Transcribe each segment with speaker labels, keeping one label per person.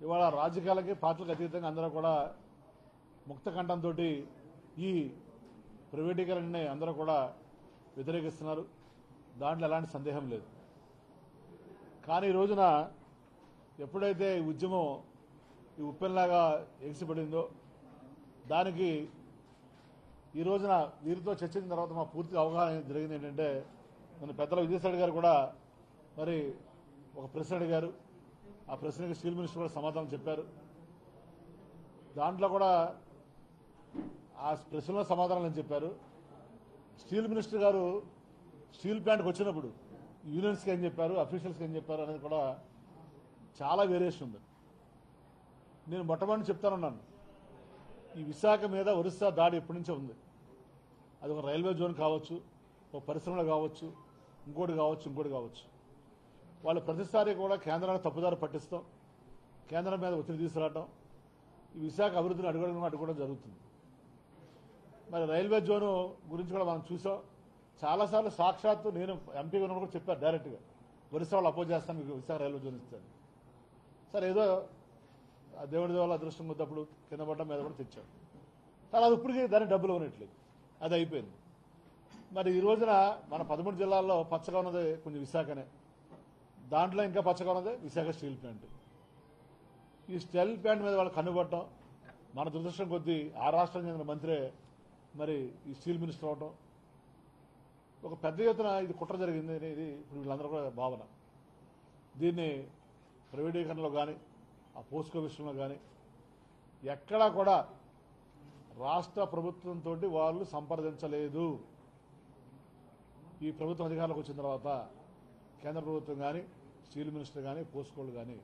Speaker 1: ఇవాళ రాజకీయాలకి పార్టీలకు అతీతంగా అందరూ కూడా ముక్త కంఠంతో ఈ ప్రైవేటీకరణని అందరూ కూడా వ్యతిరేకిస్తున్నారు. దాంట్లో ఎలాంటి సందేహం లేదు. కానీ ఈ రోజున ఎప్పుడైతే ఈ ఉద్యమం ఈ ఉప్పెన్లాగా ఎగిసిపడిందో దానికి ఈ రోజున వీరితో చర్చించిన తర్వాత మా పూర్తిగా అవగాహన జరిగింది ఏంటంటే మన పెద్దల విజయసాయి గారు కూడా మరి ఒక ప్రశ్న అడిగారు. ఆ ప్రశ్నకి స్టీల్ మినిస్టర్ కూడా సమాధానం చెప్పారు. దాంట్లో కూడా ఆ ప్రశ్నలో సమాధానం అని చెప్పారు. స్టీల్ మినిస్టర్ గారు స్టీల్ ప్లాంట్కి వచ్చినప్పుడు యూనియన్స్కి ఏం చెప్పారు అఫీషియల్స్కి ఏం చెప్పారు అనేది కూడా చాలా వేరియేషన్ ఉంది. నేను మొట్టమొదటి చెప్తానున్నాను. ఈ విశాఖ మీద ఒరిస్సా దాడి ఎప్పటి నుంచో ఉంది. అది ఒక రైల్వే జోన్ కావచ్చు ఒక పరిశ్రమలు కావచ్చు ఇంకోటి కావచ్చు ఇంకోటి కావచ్చు. వాళ్ళు ప్రతిసారి కూడా కేంద్రాన్ని తప్పుదారి పట్టిస్తాం. కేంద్రం మీద ఒత్తిడి తీసుకురావడం ఈ విశాఖ అభివృద్ధిని అడుగడుగున అడుగుకోవడం జరుగుతుంది. మరి రైల్వే జోను గురించి కూడా మనం చూసాం. చాలాసార్లు సాక్షాత్తు నేను ఎంపీగా ఉన్నప్పుడు కూడా చెప్పారు డైరెక్ట్గా. ఒరిస్సా వాళ్ళు అపోజ్ చేస్తాను మీకు విశాఖ రైల్వే జోన్ ఇస్తాను సార్ ఏదో దేవుడి దేవాల అదృష్టం ఉన్నప్పుడు కింద పడ్డం మీద కూడా తెచ్చాం కానీ అది ఇప్పటికీ దాన్ని డబ్బులు ఉన్నట్లేదు అది అయిపోయింది. మరి ఈ రోజున మన పదమూడు జిల్లాల్లో పచ్చగా ఉన్నది కొంచెం విశాఖనే. దాంట్లో ఇంకా పచ్చగా ఉన్నది విశాఖ స్టీల్ ప్లాంట్. ఈ స్టీల్ ప్లాంట్ మీద వాళ్ళు కన్నుపడటం మన దురదృష్టం కొద్దీ ఆ రాష్ట్రం చెందిన మంత్రే మరి ఈ స్టీల్ మినిస్టర్ అవటం. ఒక పెద్ద ఎత్తున ఇది కుట్ర జరిగింది అనేది ఇప్పుడు వీళ్ళందరూ కూడా భావన. దీన్ని ప్రైవేటీకరణలో కానీ ఆ పోస్కో విషయంలో కానీ ఎక్కడా కూడా రాష్ట్ర ప్రభుత్వంతో వాళ్ళు సంప్రదించలేదు. ఈ ప్రభుత్వం అధికారంలోకి వచ్చిన తర్వాత కేంద్ర ప్రభుత్వం కానీ స్టీల్ మినిస్టర్ కానీ పోస్కోళ్ళు కానీ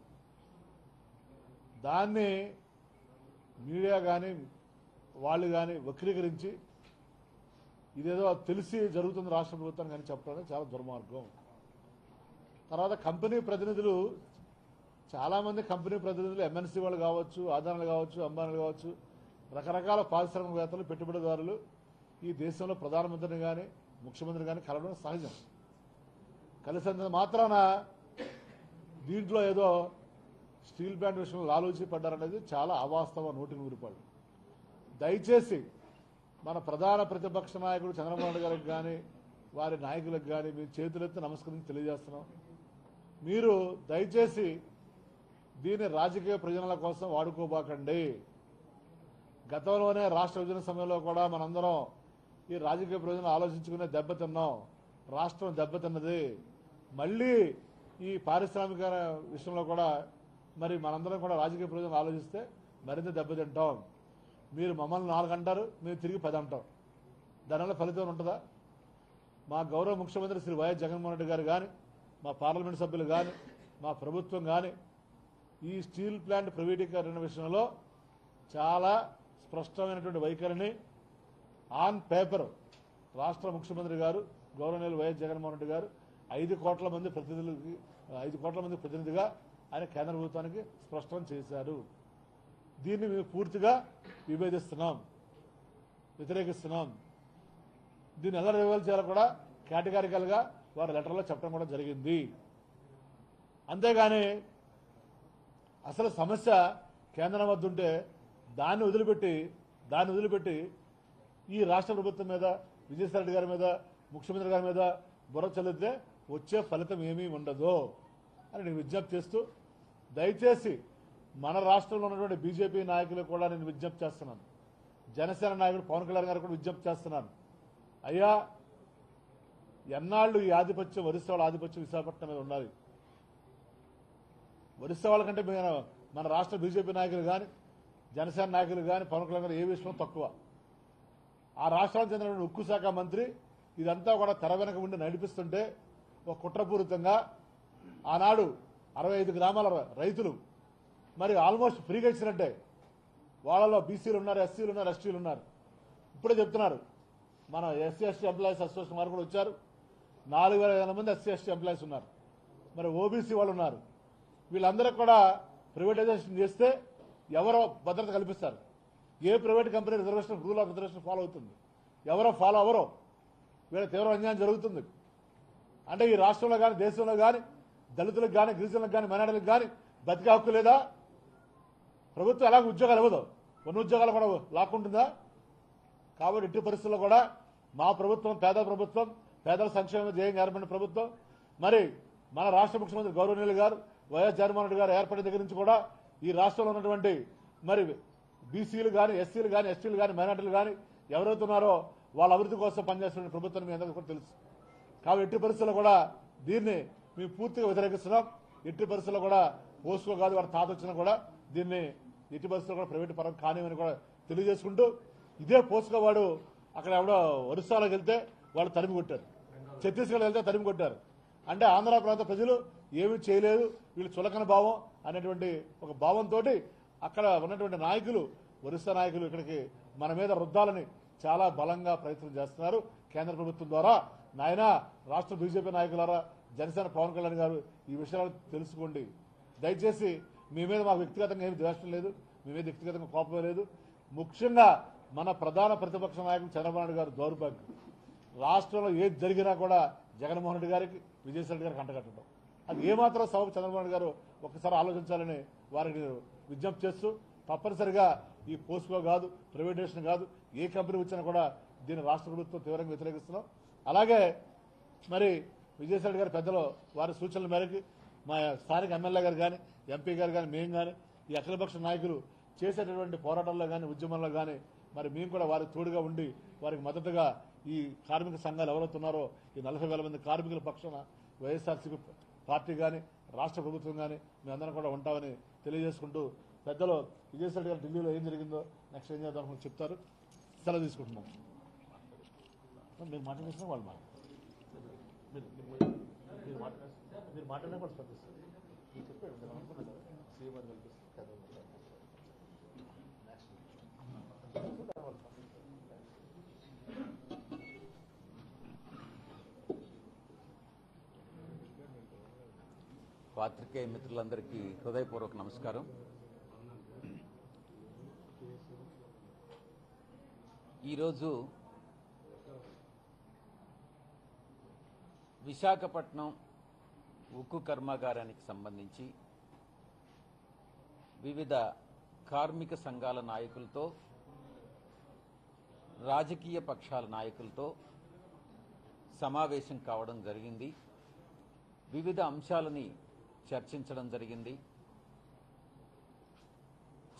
Speaker 1: దాన్ని మీడియా కానీ వాళ్ళు కానీ వక్రీకరించి ఇదేదో తెలిసి జరుగుతుంది రాష్ట్ర ప్రభుత్వం కానీ చెప్పడం చాలా దుర్మార్గం. తర్వాత కంపెనీ ప్రతినిధులు చాలామంది కంపెనీ ప్రతినిధులు ఎంఎన్సీ వాళ్ళు కావచ్చు ఆదానాలు కావచ్చు అంబానీలు కావచ్చు రకరకాల పారిశ్రామికవేత్తలు పెట్టుబడిదారులు ఈ దేశంలో ప్రధానమంత్రిని కానీ ముఖ్యమంత్రిని కానీ కలవడం సహజం. కలిసినంత మాత్రాన దీంట్లో ఏదో స్టీల్ ప్లాంట్ విషయంలో ఆలోచి పడ్డారనేది చాలా అవాస్తవ నూటి నూరు దయచేసి మన ప్రధాన ప్రతిపక్ష నాయకుడు చంద్రబాబు నాయుడు గారికి కానీ వారి నాయకులకు కానీ మీ చేతులెత్తి నమస్కరించి తెలియజేస్తున్నాం. మీరు దయచేసి దీన్ని రాజకీయ ప్రయోజనాల కోసం వాడుకోబాకండి. గతంలోనే రాష్ట్ర విభజన సమయంలో కూడా మనందరం ఈ రాజకీయ ప్రయోజనాలు ఆలోచించుకునే దెబ్బతిన్నాం రాష్ట్రం దెబ్బతిన్నది మళ్ళీ ఈ పారిశ్రామిక విషయంలో కూడా మరి మనందరం కూడా రాజకీయ ప్రయోజనాలు ఆలోచిస్తే మరింత దెబ్బతింటాం మీరు మమ్మల్ని నాలుగు అంటారు మేము తిరిగి పది అంటాం. దానివల్ల ఫలితం ఉంటుందా? మా గౌరవ ముఖ్యమంత్రి శ్రీ వైఎస్ జగన్మోహన్ రెడ్డి గారు కానీ మా పార్లమెంట్ సభ్యులు కానీ మా ప్రభుత్వం కానీ ఈ స్టీల్ ప్లాంట్ ప్రైవేటీకరణ విషయంలో చాలా స్పష్టమైనటువంటి వైఖరిని ఆన్ పేపర్ రాష్ట్ర ముఖ్యమంత్రి గారు గౌరవనీయులు వైఎస్ జగన్మోహన్ రెడ్డి గారు ఐదు కోట్ల మంది ప్రతినిధులకి ఐదు కోట్ల మంది ప్రతినిధిగా ఆయన కేంద్ర ప్రభుత్వానికి స్పష్టం చేశారు. దీన్ని మేము పూర్తిగా విభేదిస్తున్నాం వ్యతిరేకిస్తున్నాం. దీన్ని ఎలా రివైల్ చేయాలో కూడా కేటగారికల్గా వారి లెటర్లో చెప్పడం కూడా జరిగింది. అంతేగాని అసలు సమస్య కేంద్రం వద్ద ఉంటే దాన్ని వదిలిపెట్టి దాన్ని వదిలిపెట్టి ఈ రాష్ట్ర ప్రభుత్వం మీద విజయసాయి గారి మీద ముఖ్యమంత్రి గారి మీద బుర్ర చల్లితే వచ్చే ఫలితం ఏమీ ఉండదు అని నేను విజ్ఞప్తి చేస్తూ దయచేసి మన రాష్ట్రంలో ఉన్నటువంటి బీజేపీ నాయకులు కూడా నేను విజ్ఞప్తి చేస్తున్నాను. జనసేన నాయకుడు పవన్ కళ్యాణ్ గారు కూడా విజ్ఞప్తి చేస్తున్నాను. అయ్యా ఎన్నాళ్ళు ఈ ఆధిపత్యం ఒరిస్సా ఆధిపత్యం విశాఖపట్నం మీద ఉండాలి. ఒరిస్సా వాళ్ళకంటే మన మన రాష్ట్ర బీజేపీ నాయకులు కానీ జనసేన నాయకులు కానీ పవన్ కళ్యాణ్ గారు ఏ విషయం తక్కువ. ఆ రాష్ట్రానికి చెందిన ఉక్కు శాఖ మంత్రి ఇదంతా కూడా తెర వెనక ఉండి నడిపిస్తుంటే ఒక కుట్రపూరితంగా ఆనాడు అరవై ఐదు గ్రామాల రైతులు మరి ఆల్మోస్ట్ ఫ్రీగా ఇచ్చినట్టే. వాళ్ళలో బీసీలు ఉన్నారు ఎస్సీలు ఉన్నారు ఎస్టీలు ఉన్నారు. ఇప్పుడే చెప్తున్నారు. మన ఎస్సీ ఎస్టీ ఎంప్లాయీస్ అసోసియేషన్ వారు కూడా వచ్చారు. నాలుగు వేల ఐదు మంది ఎస్సీ ఎస్టీ ఎంప్లాయీస్ ఉన్నారు. మరి ఓబీసీ వాళ్ళు ఉన్నారు. వీళ్ళందరూ కూడా ప్రైవేటైజేషన్ చేస్తే ఎవరో భద్రత కల్పిస్తారు. ఏ private company reservation rule of reservation follow అవుతుంది? ఎవరో ఫాలో అవరో వీళ్ళ తీవ్ర అన్యాయం జరుగుతుంది. అంటే ఈ రాష్ట్రంలో కానీ దేశంలో కానీ దళితులకు కానీ గిరిజనులకు కానీ మైనార్టీలకు కానీ బతికే హక్కు లేదా? ప్రభుత్వం ఎలాగ ఉద్యోగాలు ఇవ్వదు. కొన్ని ఉద్యోగాలు కూడా లాక్కుంటుందా? కాబట్టి ఇట్టి పరిస్థితుల్లో కూడా మా ప్రభుత్వం పేద ప్రభుత్వం పేదల సంక్షేమ ధ్యేయంగా ఏర్పడిన ప్రభుత్వం మరి మన రాష్ట్ర ముఖ్యమంత్రి గౌరవనీయులు గారు వైఎస్ జగన్మోహన్ రెడ్డి గారు ఏర్పడిన దగ్గర నుంచి కూడా ఈ రాష్ట్రంలో ఉన్నటువంటి మరి బీసీలు కానీ ఎస్సీలు కానీ ఎస్టీలు కానీ మైనార్టీలు కానీ ఎవరైతే ఉన్నారో వాళ్ళ అభివృద్ధి కోసం పనిచేస్తున్న ప్రభుత్వం మీ అందరికీ కూడా తెలుసు. కాబట్టి ఎట్టి పరిస్థితుల్లో కూడా దీన్ని మేము పూర్తిగా వ్యతిరేకిస్తున్నాం. ఎట్టి పరిస్థితుల్లో కూడా పోసుకో కాదు వారి తాత వచ్చినా కూడా దీన్ని ఎట్టి పరిస్థితుల్లో కూడా ప్రైవేట్ పరం కానివని కూడా తెలియజేసుకుంటూ ఇదే పోసుకోవాడు అక్కడ ఎవడో ఒరిస్సాలోకి వెళ్తే వాళ్ళు తరిమి కొట్టారు. ఛత్తీస్గఢ్ వెళ్తే తరిమి కొట్టారు. అంటే ఆంధ్ర ప్రాంత ప్రజలు ఏమీ చేయలేదు. వీళ్ళు చులకన భావం అనేటువంటి ఒక భావంతో అక్కడ ఉన్నటువంటి నాయకులు ఒరిస్సా నాయకులు ఇక్కడికి మన మీద రుద్దాలని చాలా బలంగా ప్రయత్నం చేస్తున్నారు. కేంద్ర ప్రభుత్వం ద్వారా నాయన రాష్ట్ర బీజేపీ నాయకులారా జనసేన పవన్ కళ్యాణ్ గారు ఈ విషయాలు తెలుసుకోండి. దయచేసి మీ మీద మాకు వ్యక్తిగతంగా ఏమి ద్వేషం లేదు. మీ మీద వ్యక్తిగతంగా కోపం లేదు. ముఖ్యంగా మన ప్రధాన ప్రతిపక్ష నాయకులు చంద్రబాబు నాయుడు గారు దౌర్భాగ్యం రాష్ట్రంలో ఏది జరిగినా కూడా జగన్మోహన్ రెడ్డి గారికి విజయసాయి గారికి అంటగట్టడం అది ఏమాత్రం సబబు చంద్రబాబు గారు ఒకసారి ఆలోచించాలని వారికి విజ్ఞప్తి చేస్తూ తప్పనిసరిగా ఈ పోస్కో కాదు ప్రైవేటేషన్ కాదు ఏ కంపెనీ వచ్చినా కూడా దీన్ని రాష్ట్ర ప్రభుత్వం తీవ్రంగా వ్యతిరేకిస్తున్నాం. అలాగే మరి విజయసాయి గారి పెద్దలు వారి సూచనల మేరకు మా స్థానిక ఎమ్మెల్యే గారు కానీ ఎంపీ గారు కానీ మేము కానీ ఈ అఖిలపక్ష నాయకులు చేసేటటువంటి పోరాటాల్లో కానీ ఉద్యమంలో కానీ మరి మేము కూడా వారికి తోడుగా ఉండి వారికి మద్దతుగా ఈ కార్మిక సంఘాలు ఎవరవుతున్నారో ఈ నలభై వేల మంది కార్మికుల పక్షాన వైఎస్ఆర్సీపీ పార్టీ కానీ రాష్ట్ర ప్రభుత్వం కానీ మేమందరం కూడా ఉంటామని తెలియజేసుకుంటూ పెద్దలు విజయసాయి గారు ఢిల్లీలో ఏం జరిగిందో నెక్స్ట్ ఏం చేద్దాం అనుకుని చెప్తారు. సెలవు తీసుకుంటున్నాం. మీరు మాట్లాడేసిన వాళ్ళు మాట మీరు మాట్లాడినా కూడా స్పందిస్తారు చెప్పాడు నేను అనుకున్నాను కదా, సీఎం అని కల్పిస్తారు కదా.
Speaker 2: పాత్రికేయ మిత్రులందరికీ హృదయపూర్వక నమస్కారం. ఈరోజు విశాఖపట్నం ఉక్కు కర్మాగారానికి సంబంధించి వివిధ కార్మిక సంఘాల నాయకులతో రాజకీయ పక్షాల నాయకులతో సమావేశం కావడం జరిగింది. వివిధ అంశాలని చర్చించడం జరిగింది.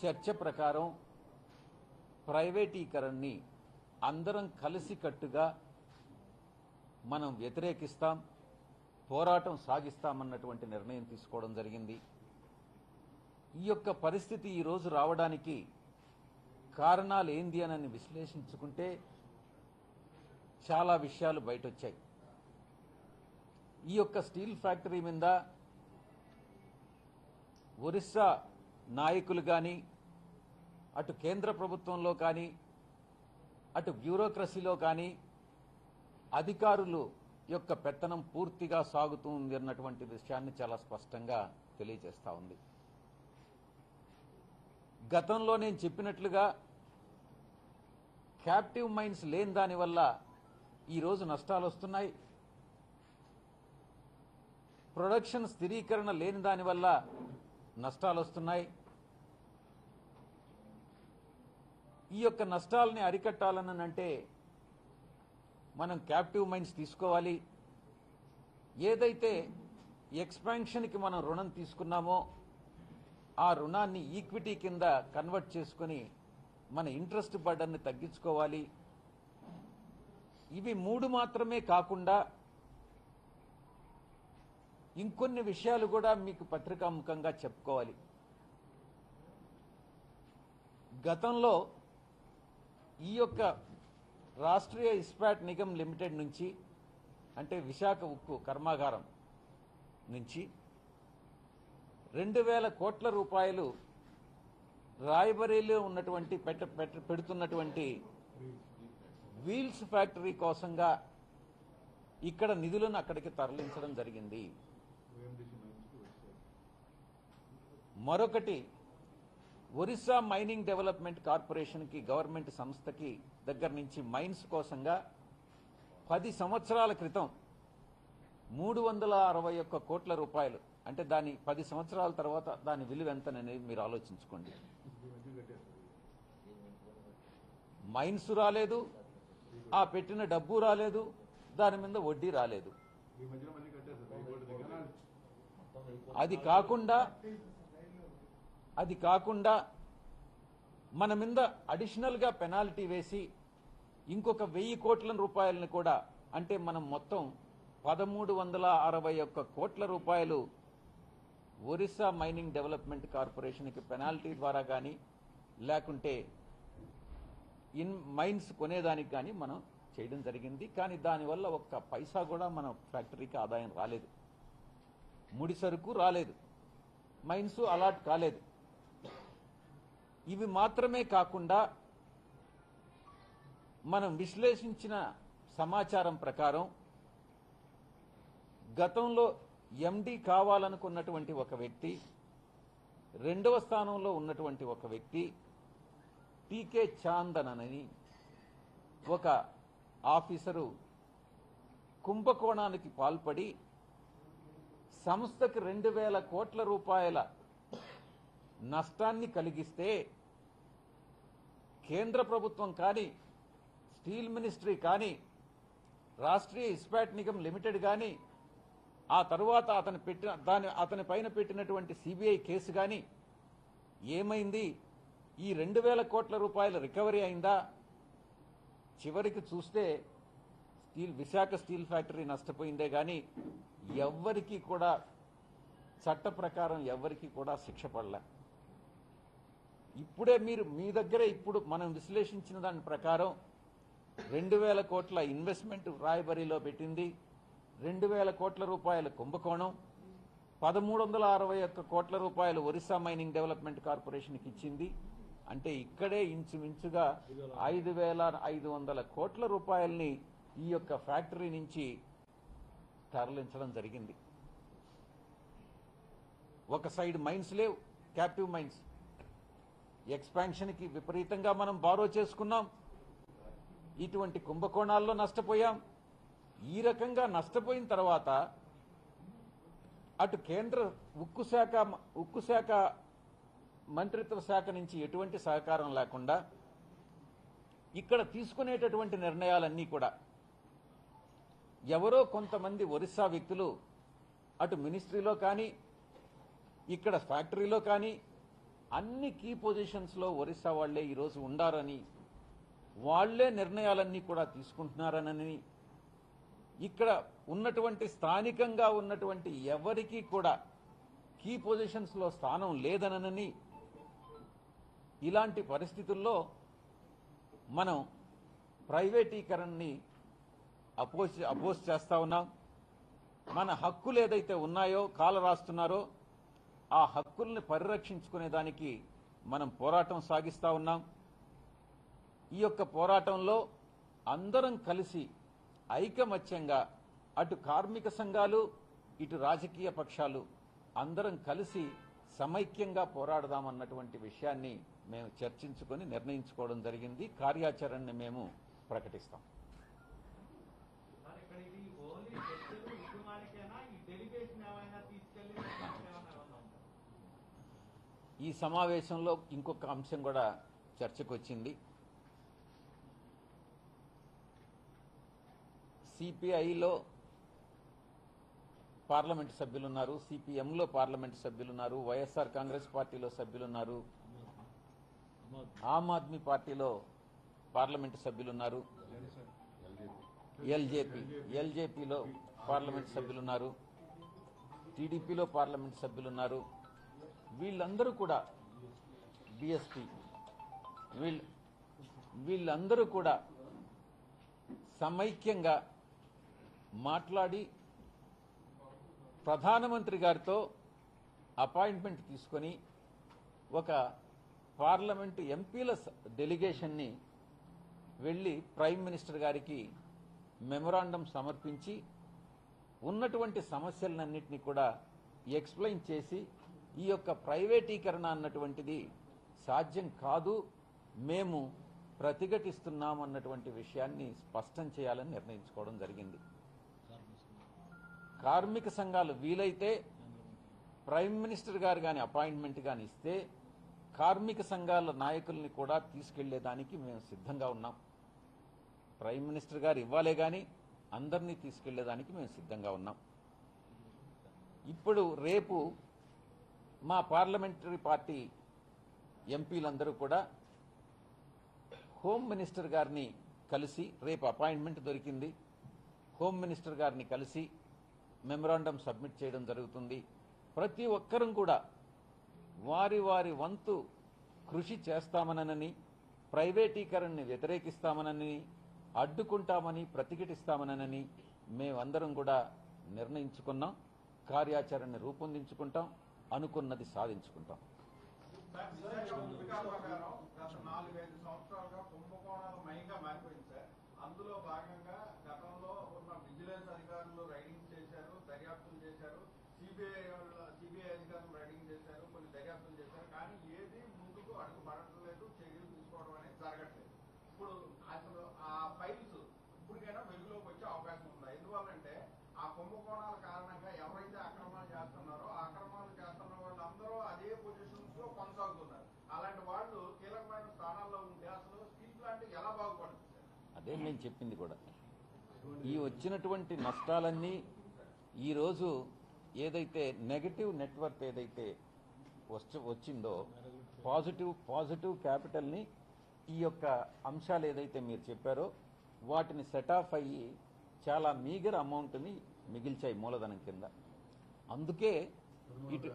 Speaker 2: చర్చ ప్రకారం ప్రైవేటీకరణని అందరం కలిసికట్టుగా మనం వ్యతిరేకిస్తాం పోరాటం సాగిస్తామన్నటువంటి నిర్ణయం తీసుకోవడం జరిగింది. ఈ యొక్క పరిస్థితి ఈరోజు రావడానికి కారణాలు ఏంది అని విశ్లేషించుకుంటే చాలా విషయాలు బయటొచ్చాయి. ఈ యొక్క స్టీల్ ఫ్యాక్టరీ మీద ఒరిస్సా నాయకులు కానీ అటు కేంద్ర ప్రభుత్వంలో కానీ అటు బ్యూరోక్రసీలో కానీ అధికారులు యొక్క పెత్తనం పూర్తిగా సాగుతుంది అన్నటువంటి విషయాన్ని చాలా స్పష్టంగా తెలియజేస్తా ఉంది. గతంలో నేను చెప్పినట్లుగా క్యాప్టివ్ మైండ్స్ లేని దానివల్ల ఈరోజు నష్టాలు వస్తున్నాయి. ప్రొడక్షన్ స్థిరీకరణ లేని దానివల్ల నష్టాలు వస్తున్నాయి ఈ యొక్క నష్టాలని అరికట్టాలని అంటే మనం క్యాప్టివ్ మైండ్స్ తీసుకోవాలి. ఏదైతే ఎక్స్పాన్షన్కి మనం రుణం తీసుకున్నామో ఆ రుణాన్ని ఈక్విటీ కింద కన్వర్ట్ చేసుకొని మన ఇంట్రెస్ట్ బర్డన్ని తగ్గించుకోవాలి. ఇవి మూడు మాత్రమే కాకుండా ఇంకొన్ని విషయాలు కూడా మీకు పత్రికాముఖంగా చెప్పుకోవాలి. గతంలో ఈ యొక్క రాష్ట్రీయ ఇస్పాట్ నిగమ్ లిమిటెడ్ నుంచి అంటే విశాఖ ఉక్కు కర్మాగారం నుంచి రెండు వేల కోట్ల రూపాయలు రాయబరీలో ఉన్నటువంటి పెట్ట పెట్ట- పెడుతున్నటువంటి వీల్స్ ఫ్యాక్టరీ కోసంగా ఇక్కడ నిధులను అక్కడికి తరలించడం జరిగింది. మరొకటి ఒరిస్సా మైనింగ్ డెవలప్మెంట్ కార్పొరేషన్కి గవర్నమెంట్ సంస్థకి దగ్గర నుంచి మైన్స్ కోసంగా పది సంవత్సరాల క్రితం మూడు వందల అరవై ఒక్క కోట్ల రూపాయలు అంటే దాని పది సంవత్సరాల తర్వాత దాని విలువ ఎంతననేది మీరు ఆలోచించుకోండి. మైన్స్ రాలేదు ఆ పెట్టిన డబ్బు రాలేదు దాని మీద వడ్డీ రాలేదు. అది కాకుండా అది కాకుండా మన మీద అడిషనల్గా పెనాల్టీ వేసి ఇంకొక వెయ్యి కోట్ల రూపాయలను కూడా అంటే మనం మొత్తం పదమూడు వందల అరవై ఒక్క కోట్ల రూపాయలు ఒరిస్సా మైనింగ్ డెవలప్మెంట్ కార్పొరేషన్కి పెనాల్టీ ద్వారా కానీ లేకుంటే ఇన్ మైన్స్ కొనేదానికి కానీ మనం చేయడం జరిగింది. కానీ దానివల్ల ఒక్క పైసా కూడా మన ఫ్యాక్టరీకి ఆదాయం రాలేదు. ముడి సరుకు రాలేదు. మైన్స్ అలాట్ కాలేదు. ఇవి మాత్రమే కాకుండా మనం విశ్లేషించిన సమాచారం ప్రకారం గతంలో ఎండి కావాలనుకున్నటువంటి ఒక వ్యక్తి రెండవ స్థానంలో ఉన్నటువంటి ఒక వ్యక్తి టీకే చాందనని ఒక ఆఫీసరు కుంభకోణానికి పాల్పడి సంస్థకు రెండు వేల కోట్ల రూపాయల నష్టాన్ని కలిగిస్తే కేంద్ర ప్రభుత్వం కానీ స్టీల్ మినిస్ట్రీ కానీ రాష్ట్రీయ ఇస్పాట్ నిగమ్ లిమిటెడ్ కానీ ఆ తరువాత అతను పెట్టిన దాని అతని పైన పెట్టినటువంటి సిబిఐ కేసు కానీ ఏమైంది? ఈ రెండు వేల కోట్ల రూపాయల రికవరీ అయిందా? చివరికి చూస్తే స్టీల్ విశాఖ స్టీల్ ఫ్యాక్టరీ నష్టపోయిందే కానీ ఎవ్వరికీ కూడా చట్ట ప్రకారం ఎవ్వరికీ కూడా శిక్ష పడలే. ఇప్పుడే మీరు మీ దగ్గర ఇప్పుడు మనం విశ్లేషించిన దాని ప్రకారం రెండు వేల కోట్ల ఇన్వెస్ట్మెంట్ రాయబరిలో పెట్టింది రెండు వేల కోట్ల రూపాయల కుంభకోణం పదమూడు వందల అరవై ఒక్క కోట్ల రూపాయలు ఒరిస్సా మైనింగ్ డెవలప్మెంట్ కార్పొరేషన్కి ఇచ్చింది. అంటే ఇక్కడే ఇంచుమించుగా ఐదు వేల ఐదు వందల కోట్ల రూపాయల్ని ఈ యొక్క ఫ్యాక్టరీ నుంచి తరలించడం జరిగింది. ఒక సైడ్ మైన్స్ లేవు క్యాప్టివ్ మైన్స్ ఎక్స్పాన్షన్కి విపరీతంగా మనం బారో చేసుకున్నాం. ఇటువంటి కుంభకోణాల్లో నష్టపోయాం. ఈ రకంగా నష్టపోయిన తర్వాత అటు కేంద్ర ఉక్కు శాఖ ఉక్కు శాఖ మంత్రిత్వ శాఖ నుంచి ఎటువంటి సహకారం లేకుండా ఇక్కడ తీసుకునేటటువంటి నిర్ణయాలన్నీ కూడా ఎవరో కొంతమంది ఒరిస్సా వ్యక్తులు అటు మినిస్ట్రీలో కానీ ఇక్కడ ఫ్యాక్టరీలో కానీ అన్ని కీ పొజిషన్స్లో ఒరిస్సా వాళ్ళే ఈరోజు ఉండారని వాళ్ళే నిర్ణయాలన్నీ కూడా తీసుకుంటున్నారనని ఇక్కడ ఉన్నటువంటి స్థానికంగా ఉన్నటువంటి ఎవరికీ కూడా కీ పొజిషన్స్లో స్థానం లేదనని ఇలాంటి పరిస్థితుల్లో మనం ప్రైవేటీకరణని అపోజ్ అపోజ్ చేస్తా ఉన్నాం. మన హక్కులు ఏదైతే ఉన్నాయో కాల రాస్తున్నారో ఆ హక్కుల్ని పరిరక్షించుకునే దానికి మనం పోరాటం సాగిస్తా ఉన్నాం. ఈ యొక్క పోరాటంలో అందరం కలిసి ఐకమత్యంగా అటు కార్మిక సంఘాలు ఇటు రాజకీయ పక్షాలు అందరం కలిసి సమైక్యంగా పోరాడదామన్నటువంటి విషయాన్ని మేము చర్చించుకొని నిర్ణయించుకోవడం జరిగింది. కార్యాచరణని మేము ప్రకటిస్తాం
Speaker 3: సార్ ఇక్కడ ఇది ఓన్లీ చర్చలు ఉద్యమానికేనా ఈ డెలిగేషన్ ఏమైనా తీసుకెళ్ళి ఏమైనా ఏమన్నా ఉందా?
Speaker 2: ఈ సమావేశంలో ఇంకొక అంశం కూడా చర్చకు వచ్చింది సిపిఐలో పార్లమెంట్ సభ్యులున్నారు సిపిఎంలో పార్లమెంట్ సభ్యులున్నారు వైఎస్ఆర్ కాంగ్రెస్ పార్టీలో సభ్యులున్నారు ఆమ్ ఆద్మీ పార్టీలో పార్లమెంట్ సభ్యులున్నారు ఎల్జేపీ ఎల్జేపీలో పార్లమెంట్ సభ్యులున్నారు టీడీపీలో పార్లమెంట్ సభ్యులున్నారు వీళ్ళందరూ కూడా బిఎస్పి వీళ్ళు వీళ్ళందరూ కూడా సమైక్యంగా మాట్లాడి ప్రధానమంత్రి గారితో అపాయింట్మెంట్ తీసుకొని ఒక పార్లమెంటు ఎంపీల స- డెలిగేషన్ని వెళ్ళి ప్రైమ్ మినిస్టర్ గారికి మెమొరాండం సమర్పించి ఉన్నటువంటి సమస్యలన్నింటినీ కూడా ఎక్స్ప్లెయిన్ చేసి ఈ యొక్క ప్రైవేటీకరణ అన్నటువంటిది సాధ్యం కాదు. మేము ప్రతిఘటిస్తున్నాం అన్నటువంటి విషయాన్ని స్పష్టం చేయాలని నిర్ణయించుకోవడం జరిగింది. కార్మిక సంఘాలు వీలైతే ప్రైమ్ మినిస్టర్ గారు కానీ అపాయింట్మెంట్ కానీ ఇస్తే కార్మిక సంఘాల నాయకుల్ని కూడా తీసుకెళ్ళేదానికి మేము సిద్ధంగా ఉన్నాం. ప్రైమ్ మినిస్టర్ గారు ఇవ్వాలే కానీ అందరినీ తీసుకెళ్ళేదానికి మేము సిద్ధంగా ఉన్నాం. ఇప్పుడు రేపు మా పార్లమెంటరీ పార్టీ ఎంపీలందరూ కూడా హోమ్ మినిస్టర్ గారిని కలిసి రేపు అపాయింట్మెంట్ దొరికింది. హోమ్ మినిస్టర్ గారిని కలిసి మెమరాండం సబ్మిట్ చేయడం జరుగుతుంది. ప్రతి ఒక్కరం కూడా వారి వారి వంతు కృషి చేస్తామనని ప్రైవేటీకరణని వ్యతిరేకిస్తామనని అడ్డుకుంటామని ప్రతిఘటిస్తామనని మేమందరం కూడా నిర్ణయించుకున్నాం కార్యాచరణని రూపొందించుకుంటాం. అనుకున్నది సాధించుకుంటాం
Speaker 4: సార్ విశాఖ వికాస్ ప్రకారం గత నాలుగైదు సంవత్సరాలుగా కుంభకోణాలు మయంగా మారిపోయింది సార్ అందులో భాగంగా గతంలో ఉన్న విజిలెన్స్ అధికారులు రైడింగ్ చేశారు దర్యాప్తులు చేశారు సిబిఐ సిబిఐ అధికారులు రైడింగ్ చేశారు కొన్ని దర్యాప్తులు చేశారు కానీ ఏది ముందుకు అడుగు పడట్లేదు చర్యలు తీసుకోవడం అనేది జరగట్లేదు ఇప్పుడు అసలు ఆ ఫైల్స్ ఇప్పటికైనా వెలుగులోకి వచ్చే అవకాశం ఉందా ఎందువల్లంటే ఆ కుంభకోణాల కారణంగా ఎవరైతే అక్రమాలు చేస్తున్నారో ఆ అక్రమాలు చేస్తున్న వాళ్ళందరూ అదే పొజిషన్స్లో కొనసాగుతున్నారు అలాంటి వాళ్ళు కీలకమైన స్థానాల్లో ఉంటే అసలు స్టీల్ ప్లాంట్ ఎలా బాగుపడుతుంది సార్?
Speaker 2: అదే నేను చెప్పింది కూడా. ఈ వచ్చినటువంటి నష్టాలన్నీ ఈరోజు ఏదైతే నెగటివ్ నెట్వర్క్ ఏదైతే వచ్చిందో పాజిటివ్ పాజిటివ్ క్యాపిటల్ని ఈ యొక్క అంశాలు ఏదైతే మీరు చెప్పారో వాటిని సెట్ ఆఫ్ అయ్యి చాలా మీగర్ అమౌంట్ని మిగిల్చాయి మూలధనం కింద. అందుకే ఇటు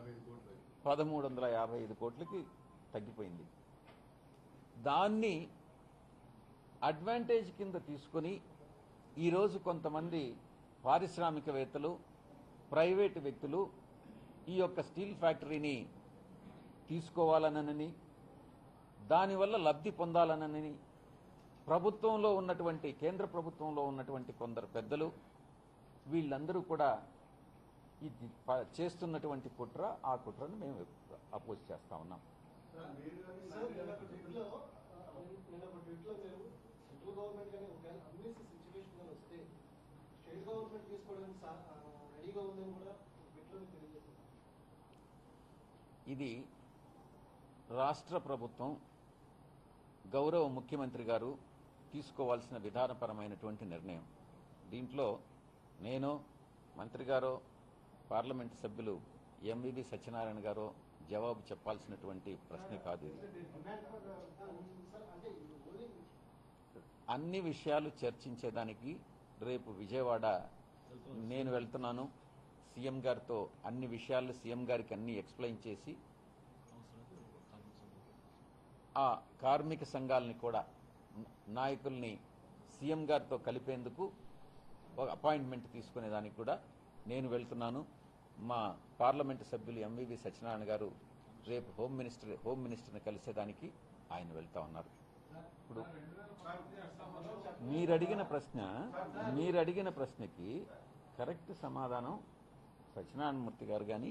Speaker 2: పదమూడు వందల యాభై ఐదు కోట్లకి తగ్గిపోయింది. దాన్ని అడ్వాంటేజ్ కింద తీసుకొని ఈరోజు కొంతమంది పారిశ్రామికవేత్తలు ప్రైవేటు వ్యక్తులు ఈ యొక్క స్టీల్ ఫ్యాక్టరీని తీసుకోవాలనని దానివల్ల లబ్ధి పొందాలనని ప్రభుత్వంలో ఉన్నటువంటి కేంద్ర ప్రభుత్వంలో ఉన్నటువంటి కొందరు పెద్దలు వీళ్ళందరూ కూడా ఇది చేస్తున్నటువంటి కుట్ర ఆ కుట్రను మేము అపోజ్ చేస్తా ఉన్నాం.
Speaker 5: సెంట్రల్ గవర్నమెంట్ కానీ ఒకవేళ అమ్నేసి సిచ్యువేషన్ కానీ వస్తే స్టేట్ గవర్నమెంట్ తీసుకోవడానికి రెడీగా ఉందని కూడా తెలియజేస్తున్నారు.
Speaker 2: ఇది రాష్ట్ర ప్రభుత్వం గౌరవ ముఖ్యమంత్రి గారు తీసుకోవాల్సిన విధానపరమైనటువంటి నిర్ణయం. దీంట్లో నేను మంత్రి గారో పార్లమెంటు సభ్యులు ఎంవివి సత్యనారాయణ గారో జవాబు చెప్పాల్సినటువంటి ప్రశ్న కాదు ఇది. అన్ని విషయాలు చర్చించేదానికి రేపు విజయవాడ నేను వెళ్తున్నాను. సీఎం గారితో అన్ని విషయాలు సీఎం గారికి అన్ని ఎక్స్ప్లెయిన్ చేసి ఆ కార్మిక సంఘాలని కూడా నాయకుల్ని సీఎం గారితో కలిపేందుకు ఒక అపాయింట్మెంట్ తీసుకునేదానికి కూడా నేను వెళ్తున్నాను. మా పార్లమెంటు సభ్యులు ఎంవివి సత్యనారాయణ గారు రేపు హోమ్ మినిస్టర్ హోమ్ మినిస్టర్ని కలిసేదానికి ఆయన వెళ్తా ఉన్నారు. ఇప్పుడు మీరు అడిగిన ప్రశ్న మీరు అడిగిన ప్రశ్నకి కరెక్ట్ సమాధానం సత్యనారాయణమూర్తి గారు కానీ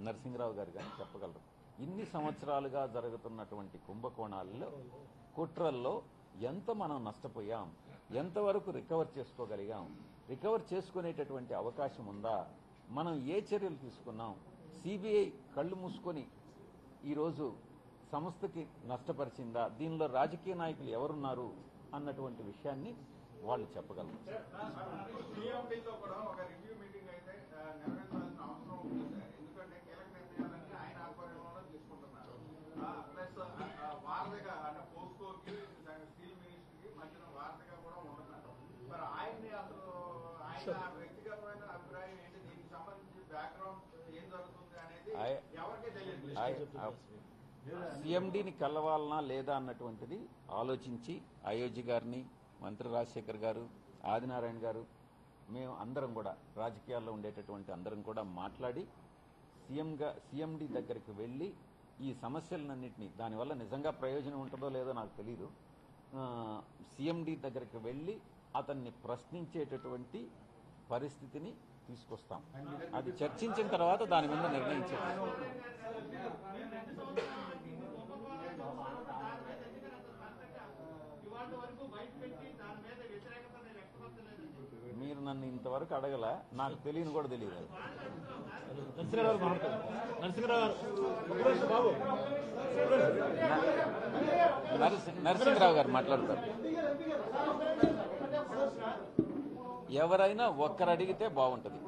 Speaker 2: నరసింహరావు గారు కానీ చెప్పగలరు. ఇన్ని సంవత్సరాలుగా జరుగుతున్నటువంటి కుంభకోణాల్లో కుట్రల్లో ఎంత మనం నష్టపోయాం ఎంతవరకు రికవర్ చేసుకోగలిగాం రికవర్ చేసుకునేటటువంటి అవకాశం ఉందా మనం ఏ చర్యలు తీసుకున్నాం సిబిఐ కళ్ళు మూసుకొని ఈరోజు సంస్థకి నష్టపరిచిందా? దీనిలో రాజకీయ నాయకులు ఎవరున్నారు? అన్నటువంటి విషయాన్ని వాళ్ళు చెప్పగలరు.
Speaker 4: అభిప్రాయం ఏంటి? దీనికి సంబంధించి బ్యాక్గ్రౌండ్ ఏం జరుగుతుంది అనేది
Speaker 2: I-
Speaker 4: ఎవరికీ తెలియదు
Speaker 2: సీఎండీని కలవాలనా లేదా అన్నటువంటిది ఆలోచించి అయోధ్య గారిని మంత్రి రాజశేఖర్ గారు ఆదినారాయణ గారు మేము అందరం కూడా రాజకీయాల్లో ఉండేటటువంటి అందరం కూడా మాట్లాడి సీఎంగా సీఎండి దగ్గరికి వెళ్ళి ఈ సమస్యలన్నింటినీ దానివల్ల నిజంగా ప్రయోజనం ఉంటుందో లేదో నాకు తెలియదు సీఎండి దగ్గరికి వెళ్ళి అతన్ని ప్రశ్నించేటటువంటి పరిస్థితిని తీసుకొస్తాం. అది చర్చించిన తర్వాత దాని మీద నిర్ణయించాం మీరు నన్ను ఇంతవరకు అడగల నాకు తెలియని కూడా తెలియదు
Speaker 1: నరసింహరావు గారు మాట్లాడతారు.
Speaker 2: ఎవరైనా ఒక్కరు అడిగితే బాగుంటుంది.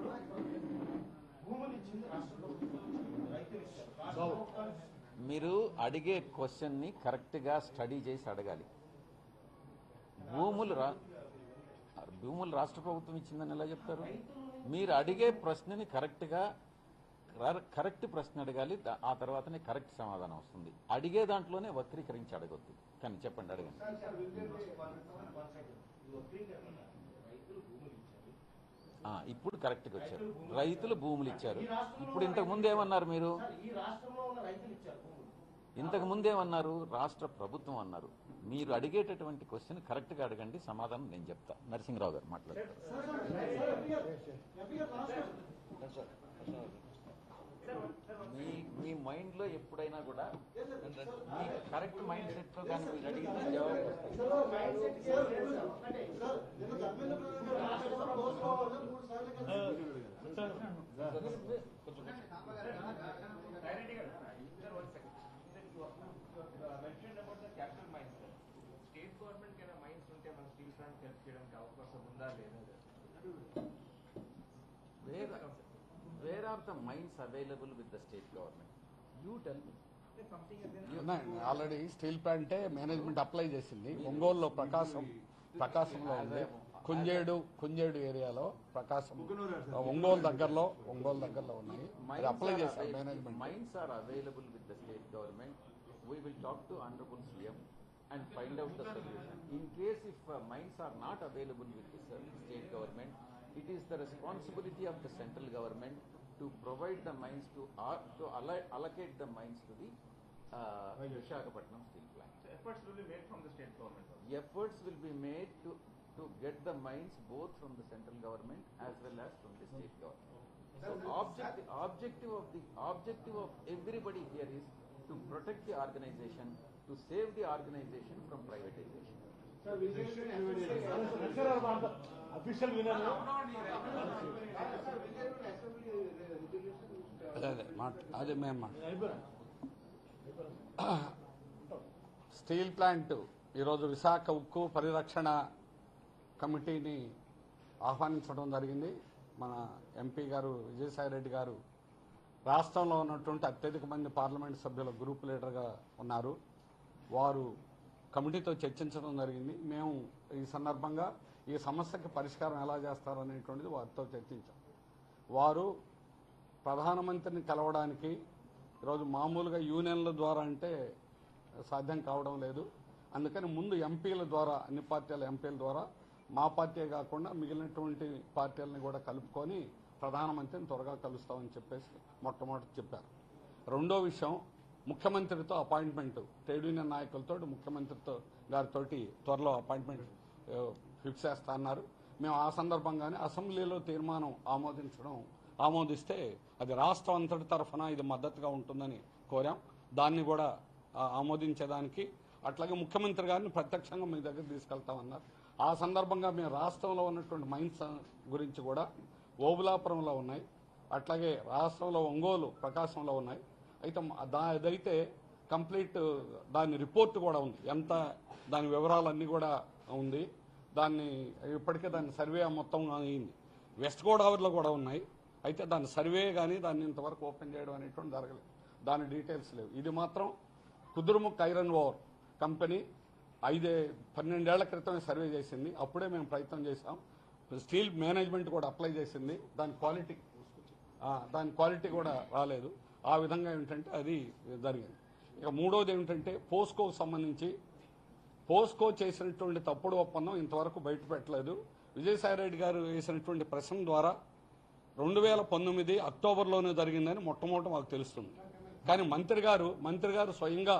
Speaker 2: మీరు అడిగే క్వశ్చన్ని కరెక్ట్గా స్టడీ చేసి అడగాలి. భూములు రా భూములు రాష్ట్ర ప్రభుత్వం ఇచ్చిందని ఎలా చెప్తారు? మీరు అడిగే ప్రశ్నని కరెక్ట్గా కరెక్ట్ ప్రశ్న అడగాలి ఆ తర్వాతనే కరెక్ట్ సమాధానం వస్తుంది. అడిగే దాంట్లోనే వక్రీకరించి అడగొద్దు. కానీ చెప్పండి అడగండి. ఇప్పుడు కరెక్ట్గా వచ్చారు. రైతులు భూములు ఇచ్చారు. ఇప్పుడు ఇంతకు ముందు ఏమన్నారు మీరు?
Speaker 5: ఈ
Speaker 2: ఇంతకు ముందేమన్నారు రాష్ట్ర ప్రభుత్వం అన్నారు. మీరు అడిగేటటువంటి క్వశ్చన్ కరెక్ట్గా అడగండి సమాధానం నేను చెప్తా. నరసింహరావు గారు మాట్లాడతారు. మీ మీ మైండ్లో ఎప్పుడైనా కూడా మీ కరెక్ట్ మైండ్ సెట్లో కానీ మీరు అడిగితే జవాబు వస్తుంది.
Speaker 5: Sir, mind set sir, sir, నిన్న ధర్మేంద్ర ప్రధాన్ గారు రాష్ట్రంలో దోచుకోవాలని మూడు సార్లు కలిసి
Speaker 6: mentioned about the capital mines, sir. State government కైనా mines ఉంటే మన steel plant help చేయడానికి అవకాశం ఉందా లేదా
Speaker 2: where where are the mines available with the state government you tell me
Speaker 7: ఉన్నాయండి ఆల్రెడీ స్టీల్ ప్లాంటే మేనేజ్మెంట్ అప్లై చేసింది. ఒంగోలులో ప్రకాశం ప్రకాశంలో ఉంది. కుంజేడు కుంజేడు ఏరియాలో ప్రకాశం ఒంగోలు దగ్గరలో ఒంగోలు దగ్గరలో ఉన్నాయి. అది అప్లై చేశారు management
Speaker 2: mines are available with the state government we will talk to honourable CM and find out the solution in case if mines are not available with the state government it is the responsibility of the to provide the mines to uh, to allocate the mines to the uh, Visakhapatnam steel plant.
Speaker 6: So efforts will be made from the state government. Also.
Speaker 2: Efforts will be made to to get the mines both from the central government as well as from the state government. So object, the objective of the objective of everybody here is to protect the organization, to save the organization from privatization.
Speaker 7: అదే అదే మాట. అదే మేము మాట. Steel plant ఈరోజు విశాఖ ఉక్కు పరిరక్షణ కమిటీని ఆహ్వానించడం జరిగింది. మన ఎంపీ గారు విజయసాయిరెడ్డి గారు రాష్ట్రంలో ఉన్నటువంటి అత్యధిక మంది పార్లమెంట్ సభ్యుల గ్రూప్ లీడర్గా ఉన్నారు. వారు కమిటీతో చర్చించడం జరిగింది. మేము ఈ సందర్భంగా ఈ సమస్యకి పరిష్కారం ఎలా చేస్తారనేటువంటిది వారితో చర్చించాం. వారు ప్రధానమంత్రిని కలవడానికి ఈరోజు మామూలుగా యూనియన్ల ద్వారా అంటే సాధ్యం కావడం లేదు. అందుకని ముందు ఎంపీల ద్వారా అన్ని పార్టీల ఎంపీల ద్వారా మా పార్టీ కాకుండా మిగిలినటువంటి పార్టీలని కూడా కలుపుకొని ప్రధానమంత్రిని త్వరగా కలుస్తామని చెప్పేసి మొట్టమొదటి చెప్పారు. రెండో విషయం ముఖ్యమంత్రితో అపాయింట్మెంట్ ట్రేడ్ యూనియన్ నాయకులతో ముఖ్యమంత్రితో గారితో త్వరలో అపాయింట్మెంట్ ఫిక్స్ చేస్తా అన్నారు. మేము ఆ సందర్భంగానే అసెంబ్లీలో తీర్మానం ఆమోదించడం ఆమోదిస్తే అది రాష్ట్రం అంతటి తరఫున ఇది మద్దతుగా ఉంటుందని కోరాం. దాన్ని కూడా ఆమోదించేదానికి అట్లాగే ముఖ్యమంత్రి గారిని ప్రత్యక్షంగా మీ దగ్గర తీసుకెళ్తామన్నారు. ఆ సందర్భంగా మేము రాష్ట్రంలో ఉన్నటువంటి మైన్స్ గురించి కూడా ఓబులాపురంలో ఉన్నాయి. అట్లాగే రాష్ట్రంలో ఒంగోలు ప్రకాశంలో ఉన్నాయి. అయితే అదైతే కంప్లీట్ దాని రిపోర్ట్ కూడా ఉంది. ఎంత దాని వివరాలన్నీ కూడా ఉంది. దాన్ని ఇప్పటికే దాని సర్వే మొత్తం అయింది. వెస్ట్ గోదావరిలో కూడా ఉన్నాయి. అయితే దాని సర్వే కానీ దాన్ని ఇంతవరకు ఓపెన్ చేయడం అనేటువంటి జరగలేదు. దాని డీటెయిల్స్ లేవు. ఇది మాత్రం కుదురుముక్ ఐరన్ ఓవర్ కంపెనీ ఐదే పన్నెండేళ్ళ క్రితమే సర్వే చేసింది. అప్పుడే మేము ప్రయత్నం చేసాం స్టీల్ మేనేజ్మెంట్ కూడా అప్లై చేసింది. దాని క్వాలిటీ దాని క్వాలిటీ కూడా రాలేదు. ఆ విధంగా ఏమిటంటే అది జరిగింది. ఇక మూడోది ఏమిటంటే పోస్కోకు సంబంధించి పోస్కో చేసినటువంటి తప్పుడు ఒప్పందం ఇంతవరకు బయట పెట్టలేదు విజయసాయిరెడ్డి గారు వేసినటువంటి ప్రశ్న ద్వారా రెండు వేల పంతొమ్మిది అక్టోబర్లోనే జరిగిందని మొట్టమొదటి మాకు తెలుస్తుంది. కానీ మంత్రి గారు మంత్రి గారు స్వయంగా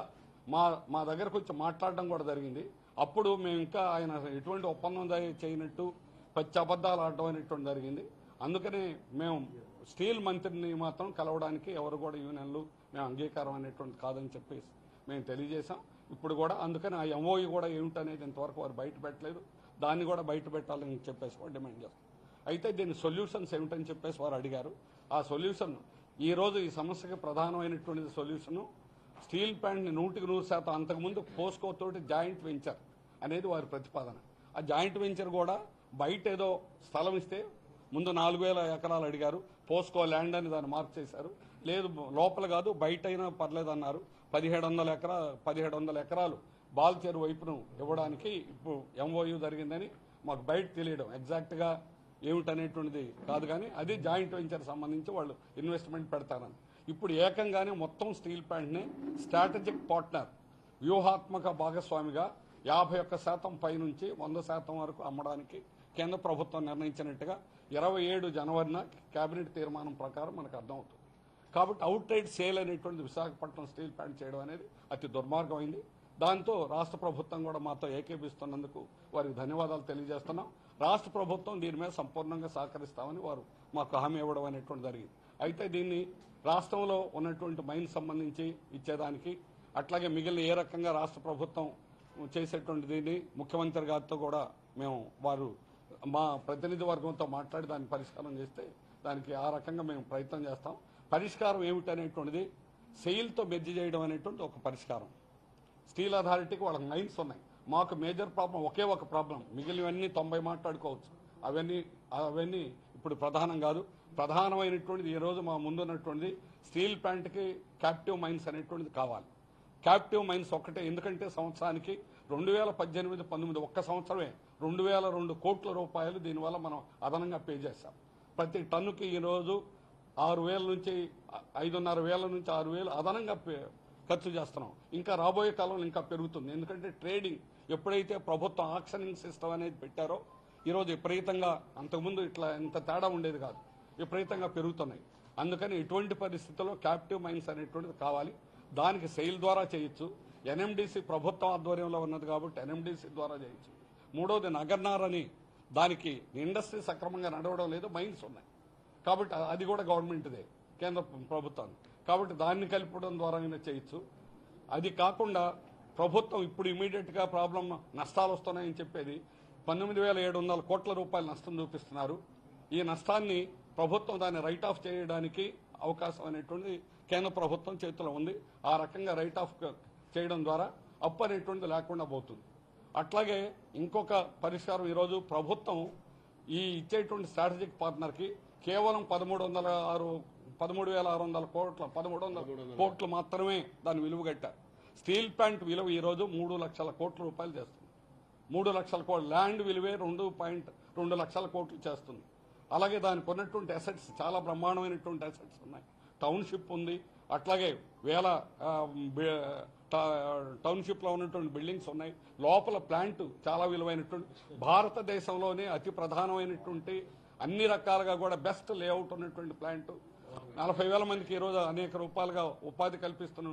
Speaker 7: మా మా దగ్గరకు వచ్చి మాట్లాడడం కూడా జరిగింది. అప్పుడు మేము ఇంకా ఆయన ఎటువంటి ఒప్పందం చేయనట్టు పచ్చి అబద్దాలు ఆడడం అనేటువంటి జరిగింది. అందుకనే మేము స్టీల్ మంత్రిని మాత్రం కలవడానికి ఎవరు కూడా యూనియన్లు మేము అంగీకారం అనేటువంటి కాదని చెప్పేసి మేము తెలియజేశాం. ఇప్పుడు కూడా అందుకని ఆ ఎంఓఈ కూడా ఏమిటనేది ఇంతవరకు వారు బయట పెట్టలేదు. దాన్ని కూడా బయట పెట్టాలని చెప్పేసి కూడా డిమాండ్ చేస్తాం. అయితే దీని సొల్యూషన్స్ ఏమిటని చెప్పేసి వారు అడిగారు. ఆ సొల్యూషన్ ఈ రోజు ఈ సమస్యకి ప్రధానమైనటువంటి సొల్యూషన్ స్టీల్ ప్లాంట్ని నూటికి నూరు శాతం అంతకుముందు పోస్కోతోటి జాయింట్ వెంచర్ అనేది వారి ప్రతిపాదన. ఆ జాయింట్ వెంచర్ కూడా బయట ఏదో స్థలం ఇస్తే ముందు నాలుగు వేల ఎకరాలు అడిగారు. పోస్కో ల్యాండ్ అని దాన్ని మార్క్ చేశారు. లేదు లోపల కాదు బయట అయినా పర్లేదు అన్నారు పదిహేడు వందల ఎకరా పదిహేడు వందల ఎకరాలు బాల్చేరు వైపును ఇవ్వడానికి ఇప్పుడు ఎంఓయూ జరిగిందని మాకు బయట తెలియడం. ఎగ్జాక్ట్గా ఏమిటనేటువంటిది కాదు కానీ అది జాయింట్ వెంచర్ సంబంధించి వాళ్ళు ఇన్వెస్ట్మెంట్ పెడతారని. ఇప్పుడు ఏకంగానే మొత్తం స్టీల్ ప్లాంట్ని స్ట్రాటజిక్ పార్ట్నర్ వ్యూహాత్మక భాగస్వామిగా యాభై ఒక్క శాతం పైనుంచి వంద శాతం వరకు అమ్మడానికి కేంద్ర ప్రభుత్వం నిర్ణయించినట్టుగా ఇరవై ఏడు జనవరిన కేబినెట్ తీర్మానం ప్రకారం మనకు అర్థమవుతుంది. కాబట్టి అవుట్ సైడ్ సేల్ అనేటువంటి విశాఖపట్నం స్టీల్ ప్లాంట్ చేయడం అనేది అతి దుర్మార్గమైంది. దాంతో రాష్ట్ర ప్రభుత్వం కూడా మాతో ఏకీపిస్తున్నందుకు వారికి ధన్యవాదాలు తెలియజేస్తున్నాం. రాష్ట్ర ప్రభుత్వం దీని మీద సంపూర్ణంగా సహకరిస్తామని వారు మాకు హామీ ఇవ్వడం అనేటువంటి జరిగింది. అయితే దీన్ని రాష్ట్రంలో ఉన్నటువంటి మైన్ సంబంధించి ఇచ్చేదానికి అట్లాగే మిగిలిన ఏ రకంగా రాష్ట్ర ప్రభుత్వం చేసేటువంటి దీన్ని ముఖ్యమంత్రి గారితో కూడా మేము వారు మా ప్రతినిధి వర్గంతో మాట్లాడి దాన్ని పరిష్కారం చేస్తే దానికి ఆ రకంగా మేము ప్రయత్నం చేస్తాం. పరిష్కారం ఏమిటనేటువంటిది సెయిల్తో మెర్జి చేయడం అనేటువంటి ఒక పరిష్కారం. స్టీల్ అథారిటీకి వాళ్ళకి మైన్స్ ఉన్నాయి. మాకు మేజర్ ప్రాబ్లం ఒకే ఒక ప్రాబ్లం. మిగిలినవన్నీ తొంభై మాట్లాడుకోవచ్చు. అవన్నీ అవన్నీ ఇప్పుడు ప్రధానం కాదు. ప్రధానమైనటువంటిది ఈ రోజు మా ముందున్నటువంటిది స్టీల్ ప్లాంట్కి క్యాప్టివ్ మైన్స్ అనేటువంటిది కావాలి. క్యాప్టివ్ మైన్స్ ఒక్కటే. ఎందుకంటే సంవత్సరానికి రెండు వేల పద్దెనిమిది పంతొమ్మిది ఒక్క సంవత్సరమే. రెండు వేల రెండు కోట్ల రూపాయలు దీనివల్ల మనం అదనంగా పే చేశాం. ప్రతి టన్నుకి ఈరోజు ఆరు వేల నుంచి ఐదున్నర వేల నుంచి ఆరు వేలు అదనంగా పే- ఖర్చు చేస్తున్నాం. ఇంకా రాబోయే కాలంలో ఇంకా పెరుగుతుంది. ఎందుకంటే ట్రేడింగ్ ఎప్పుడైతే ప్రభుత్వం ఆక్షనింగ్ సిస్టమ్ అనేది పెట్టారో ఈరోజు విపరీతంగా అంతకుముందు ఇట్లా ఇంత తేడా ఉండేది కాదు. విపరీతంగా పెరుగుతున్నాయి. అందుకని ఇటువంటి పరిస్థితుల్లో క్యాప్టివ్ మైన్స్ అనేటువంటిది కావాలి. దానికి సెయిల్ ద్వారా చేయొచ్చు. ఎన్ఎండిసి ప్రభుత్వం ఆధ్వర్యంలో ఉన్నది కాబట్టి ఎన్ఎండిసి ద్వారా చేయొచ్చు. మూడోది నగర్నార్ అని దానికి ఇండస్ట్రీ సక్రమంగా నడవడం లేదు మైన్స్ ఉన్నాయి. కాబట్టి అది కూడా గవర్నమెంట్దే కేంద్ర ప్రభుత్వాన్ని కాబట్టి దాన్ని కలపడం ద్వారా అయినా చేయొచ్చు. అది కాకుండా ప్రభుత్వం ఇప్పుడు ఇమీడియట్గా ప్రాబ్లం నష్టాలు వస్తున్నాయని చెప్పేది పంతొమ్మిది వేల ఏడు వందల కోట్ల రూపాయల నష్టం చూపిస్తున్నారు. ఈ నష్టాన్ని ప్రభుత్వం దాన్ని రైట్ ఆఫ్ చేయడానికి అవకాశం అనేటువంటిది కేంద్ర ప్రభుత్వం చేతిలో ఉంది. ఆ రకంగా రైట్ ఆఫ్ చేయడం ద్వారా అప్పు అనేటువంటిది లేకుండా పోతుంది. అట్లాగే ఇంకొక పరిష్కారం ఈరోజు ప్రభుత్వం ఈ ఇచ్చేటువంటి స్ట్రాటజిక్ పార్ట్నర్కి కేవలం పదమూడు వందల ఆరు పదమూడు వేల ఆరు వందల కోట్ల పదమూడు వందల కోట్లు మాత్రమే దాని విలువ కట్టారు. స్టీల్ ప్లాంట్ విలువ ఈరోజు మూడు లక్షల కోట్ల రూపాయలు చేస్తుంది. మూడు లక్షల కోట్ల ల్యాండ్ విలువే రెండు పాయింట్ రెండు లక్షల కోట్లు చేస్తుంది. అలాగే దానికి ఉన్నటువంటి అసెట్స్ చాలా బ్రహ్మాండమైనటువంటి అసెట్స్ ఉన్నాయి. టౌన్షిప్ ఉంది. అట్లాగే వేల టౌన్షిప్లో ఉన్నటువంటి బిల్డింగ్స్ ఉన్నాయి. లోపల ప్లాంట్ చాలా విలువైనటువంటి భారతదేశంలోనే అతి ప్రధానమైనటువంటి అన్ని రకాలుగా కూడా బెస్ట్ లేఅవుట్ ఉన్నటువంటి ప్లాంట్. నలభై వేల మందికి ఈరోజు అనేక రూపాయలుగా ఉపాధి కల్పిస్తున్న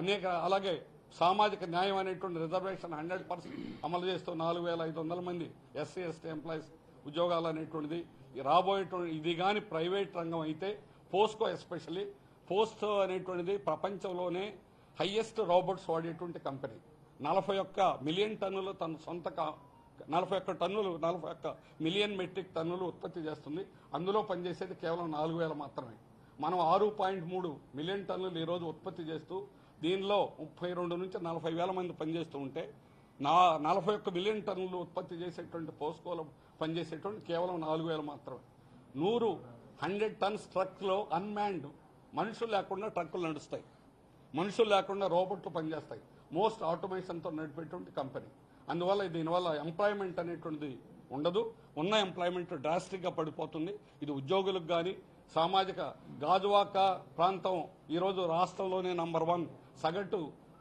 Speaker 7: అనేక అలాగే సామాజిక న్యాయం అనేటువంటి రిజర్వేషన్ హండ్రెడ్ పర్సెంట్ అమలు చేస్తూ నాలుగు వేల ఐదు వందల మంది ఎస్సీ ఎస్టీ ఎంప్లాయీస్ ఉద్యోగాలు అనేటువంటిది రాబోయేటువంటి ఇది కానీ ప్రైవేట్ రంగం అయితే పోస్కో ఎస్పెషల్లీ పోస్కో అనేటువంటిది ప్రపంచంలోనే హైయెస్ట్ రోబోట్స్ వాడేటువంటి కంపెనీ. నలభై ఒక్క మిలియన్ టన్నులు తన సొంత నలభై ఒక్క టన్నులు నలభై ఒక్క మిలియన్ మెట్రిక్ టన్నులు ఉత్పత్తి చేస్తుంది. అందులో పనిచేసేది కేవలం నాలుగు వేల మాత్రమే. మనం ఆరు పాయింట్ మూడు మిలియన్ టన్నులు ఈరోజు ఉత్పత్తి చేస్తూ దీనిలో ముప్పై రెండు నుంచి నలభై వేల మంది పనిచేస్తూ ఉంటే నా నలభై ఒక్క మిలియన్ టన్నులు ఉత్పత్తి చేసేటువంటి పోస్కోలో పనిచేసేటువంటి కేవలం నాలుగు వేలు మాత్రమే. నూరు హండ్రెడ్ టన్స్ ట్రక్లో అన్మ్యాన్డ్ మనుషులు లేకుండా ట్రక్కులు నడుస్తాయి. మనుషులు లేకుండా రోబోట్లు పనిచేస్తాయి. మోస్ట్ ఆటోమేషన్తో నడిపేటువంటి కంపెనీ. అందువల్ల దీనివల్ల ఎంప్లాయ్మెంట్ అనేటువంటిది ఉండదు. ఉన్న ఎంప్లాయ్మెంట్ డ్రాస్టిక్గా పడిపోతుంది. ఇది ఉద్యోగులకు కానీ సామాజిక గాజువాక ప్రాంతం ఈరోజు రాష్ట్రంలోనే నంబర్ వన్. సగటు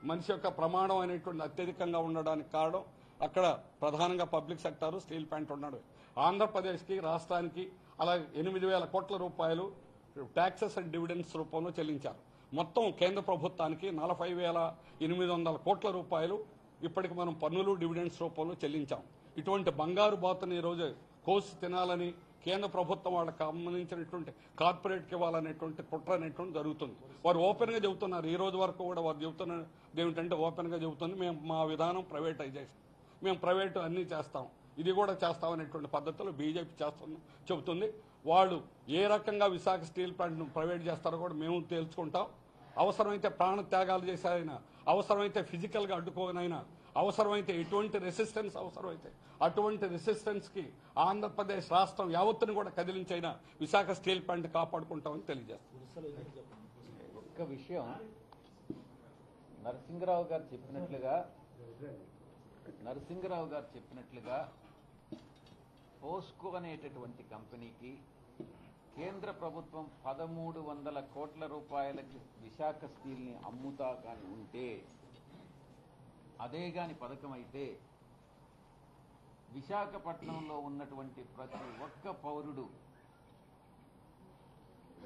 Speaker 7: మనిషి యొక్క ప్రమాణం అనేటువంటి అత్యధికంగా ఉండడానికి కారణం. అక్కడ ప్రధానంగా పబ్లిక్ సెక్టార్ స్టీల్ ప్లాంట్ ఉన్నాడు. ఆంధ్రప్రదేశ్కి రాష్ట్రానికి అలా ఎనిమిది వేల కోట్ల రూపాయలు ట్యాక్సెస్ అండ్ డివిడెండ్స్ రూపంలో చెల్లించారు. మొత్తం కేంద్ర ప్రభుత్వానికి నలభై వేల ఎనిమిది వందల కోట్ల రూపాయలు ఇప్పటికి మనం పన్నులు డివిడెండ్స్ రూపంలో చెల్లించాం. ఇటువంటి బంగారు బాతుని ఈరోజు కోసి తినాలని కేంద్ర ప్రభుత్వం వాళ్ళకి సంబంధించినటువంటి కార్పొరేట్కి ఇవ్వాలనేటువంటి కుట్ర అనేటువంటి జరుగుతుంది. వారు ఓపెన్గా చెబుతున్నారు. ఈ రోజు వరకు కూడా వారు చెబుతున్నారు ఏమిటంటే ఓపెన్గా చెబుతుంది మేము మా విధానం ప్రైవేటైజేషన్. మేము ప్రైవేటు అన్నీ చేస్తాం. ఇది కూడా చేస్తామనేటువంటి పద్ధతిలో బీజేపీ చేస్తున్న చెబుతుంది. వాళ్ళు ఏ రకంగా విశాఖ స్టీల్ ప్లాంట్ను ప్రైవేట్ చేస్తారో కూడా మేము తెలుసుకుంటాం అవసరమైతే ప్రాణ త్యాగాలు చేశారైనా అవసరమైతే ఫిజికల్గా అడ్డుకోనైనా అవసరమైతే ఎటువంటి రెసిస్టెన్స్ అవసరమైతే అటువంటి రెసిస్టెన్స్కి ఆంధ్రప్రదేశ్ రాష్ట్రం యావత్తును కూడా కదిలించైనా విశాఖ స్టీల్ ప్లాంట్ కాపాడుకుంటామని తెలియజేస్తాం.
Speaker 2: ఒక్క విషయం నరసింహరావు గారు చెప్పినట్లుగా నరసింహరావు గారు చెప్పినట్లుగా పోస్కో అనేటటువంటి కంపెనీకి కేంద్ర ప్రభుత్వం పదమూడు వందల కోట్ల రూపాయలకి విశాఖ స్టీల్ని అమ్ముతా కాని ఉంటే అదే గాని పథకం అయితే విశాఖపట్నంలో ఉన్నటువంటి ప్రతి ఒక్క పౌరుడు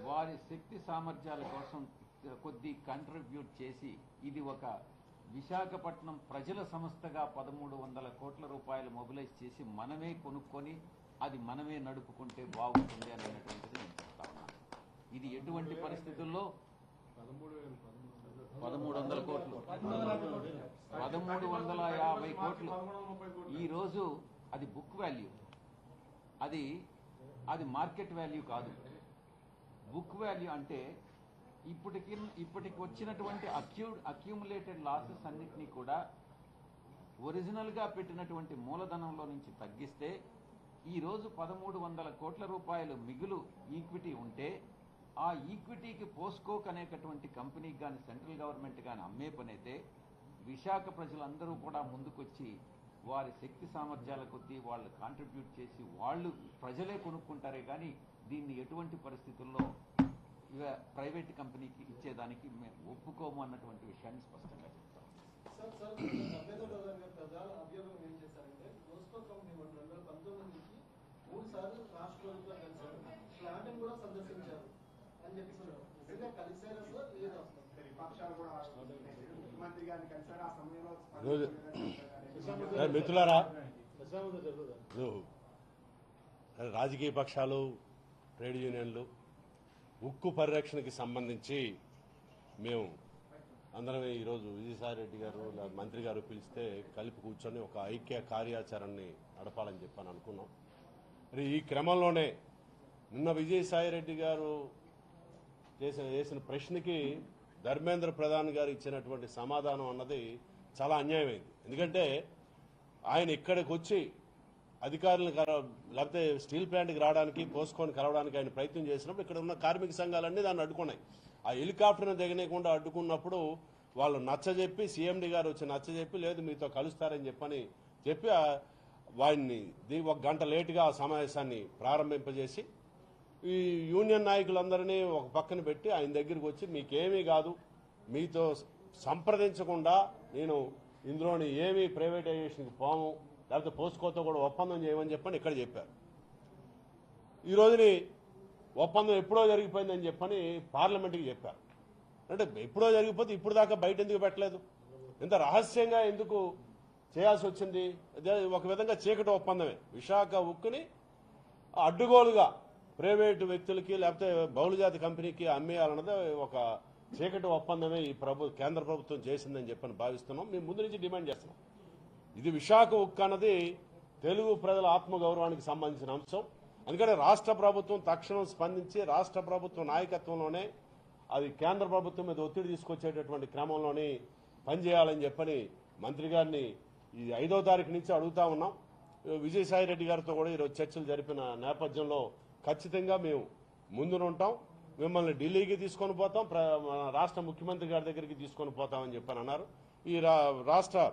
Speaker 2: వారి శక్తి సామర్థ్యాల కోసం కొద్ది కంట్రిబ్యూట్ చేసి ఇది ఒక విశాఖపట్నం ప్రజల సంస్థగా పదమూడు వందల కోట్ల రూపాయలు మొబిలైజ్ చేసి మనమే కొనుక్కొని అది మనమే నడుపుకుంటే బాగుంటుంది అనేటువంటిది నేను చెప్తా ఉన్నాను. ఇది ఎటువంటి పరిస్థితుల్లో? పదమూడు వందల కోట్లు. పదమూడు వందల యాభై కోట్లు. ఈరోజు అది బుక్ వాల్యూ అది అది మార్కెట్ వాల్యూ కాదు. బుక్ వాల్యూ అంటే ఇప్పటికి ఇప్పటికి వచ్చినటువంటి అక్యూ అక్యూములేటెడ్ లాసెస్ అన్నిటినీ కూడా ఒరిజినల్గా పెట్టినటువంటి మూలధనంలో నుంచి తగ్గిస్తే ఈరోజు పదమూడు వందల కోట్ల రూపాయలు మిగులు ఈక్విటీ ఉంటే ఆ ఈక్విటీకి పోస్కోక్ అనేటటువంటి కంపెనీకి కానీ సెంట్రల్ గవర్నమెంట్ కానీ అమ్మే పనైతే విశాఖ ప్రజలందరూ కూడా ముందుకొచ్చి వారి శక్తి సామర్థ్యాల కొద్దీ వాళ్ళు కాంట్రిబ్యూట్ చేసి వాళ్ళు ప్రజలే కొనుక్కుంటారే కానీ దీన్ని ఎటువంటి పరిస్థితుల్లో ప్రైవేట్ కంపెనీకి ఇచ్చేదానికి మేము ఒప్పుకోము అన్నటువంటి విషయాన్ని స్పష్టంగా చెప్తాం.
Speaker 5: సార్ సార్ ప్రధాన ఏం చేశారంటే కంపెనీ రెండు వేల పంతొమ్మిది నుంచి మూడు సార్లు రాష్ట్ర ప్రభుత్వం కలిశారు. ప్లాంట్ కూడా సందర్శించారు. అని చెప్పి నిజంగా కలిశారా సార్? లేదా? అసలు
Speaker 4: విపక్షాలు కూడా ముఖ్యమంత్రి గారిని కలిసారు ఆ సమయంలో
Speaker 8: మిత్రులారా? రాజకీయ పక్షాలు ట్రేడ్ యూనియన్లు ఉక్కు పరిరక్షణకి సంబంధించి మేము అందరం ఈరోజు విజయసాయి రెడ్డి గారు మంత్రి గారు పిలిస్తే కలిపి కూర్చొని ఒక ఐక్య కార్యాచరణని నడపాలని చెప్పని అనుకున్నాం. మరి ఈ క్రమంలోనే నిన్న విజయసాయి రెడ్డి గారు చేసిన చేసిన ప్రశ్నకి ధర్మేంద్ర ప్రధాన్ గారు ఇచ్చినటువంటి సమాధానం అన్నది చాలా అన్యాయమైంది. ఎందుకంటే ఆయన ఇక్కడికి వచ్చి అధికారులను లేకపోతే స్టీల్ ప్లాంట్కి రావడానికి పోసుకొని కలవడానికి ఆయన ప్రయత్నం చేసినప్పుడు ఇక్కడ ఉన్న కార్మిక సంఘాలన్నీ దాన్ని అడ్డుకున్నాయి. ఆ హెలికాప్టర్ను తెగనేకుండా అడ్డుకున్నప్పుడు వాళ్ళు నచ్చజెప్పి సీఎండీ గారు వచ్చి నచ్చజెప్పి లేదు మీతో కలుస్తారని చెప్పని చెప్పి వాడిని ది- ఒక గంట లేటుగా ఆ సమావేశాన్ని ప్రారంభింపజేసి ఈ యూనియన్ నాయకులందరినీ ఒక పక్కన పెట్టి ఆయన దగ్గరికి వచ్చి మీకేమీ కాదు మీతో సంప్రదించకుండా నేను ఇందులోని ఏమీ ప్రైవేటైజేషన్కి పోము లేకపోతే పోస్కోతో కూడా ఒప్పందం చేయమని చెప్పని ఇక్కడ చెప్పారు. ఈ రోజుని ఒప్పందం ఎప్పుడో జరిగిపోయిందని చెప్పని పార్లమెంట్కి చెప్పారు. అంటే ఎప్పుడో జరిగిపోతే ఇప్పుడు దాకా బయట ఎందుకు పెట్టలేదు? ఇంత రహస్యంగా ఎందుకు చేయాల్సి వచ్చింది. ఒక విధంగా చీకటి ఒప్పందమే. విశాఖ ఉక్కుని అడ్డుగోలుగా ప్రైవేటు వ్యక్తులకి లేకపోతే బహుళజాతి కంపెనీకి అమ్మేయాలన్నది ఒక చీకటి ఒప్పందమే ఈ ప్రభు కేంద్ర ప్రభుత్వం చేసిందని చెప్పని భావిస్తున్నాం. మేము ముందు నుంచి డిమాండ్ చేస్తున్నాం. ఇది విశాఖ ఉక్కు అన్నది తెలుగు ప్రజల ఆత్మగౌరవానికి సంబంధించిన అంశం. అందుకని రాష్ట్ర ప్రభుత్వం తక్షణం స్పందించి రాష్ట్ర ప్రభుత్వం నాయకత్వంలోనే అది కేంద్ర ప్రభుత్వం మీద ఒత్తిడి తీసుకొచ్చేటటువంటి క్రమంలోనే పనిచేయాలని చెప్పని మంత్రి గారిని ఈ ఐదో తారీఖు నుంచి అడుగుతా ఉన్నాం. విజయసాయి రెడ్డి గారితో కూడా ఈరోజు చర్చలు జరిపిన నేపథ్యంలో ఖచ్చితంగా మేము ముందునుంటాం మిమ్మల్ని ఢిల్లీకి తీసుకొని పోతాం. ప్ర- మన రాష్ట్ర ముఖ్యమంత్రి గారి దగ్గరికి తీసుకొని పోతామని చెప్పని అన్నారు. ఈ రా- రాష్ట్ర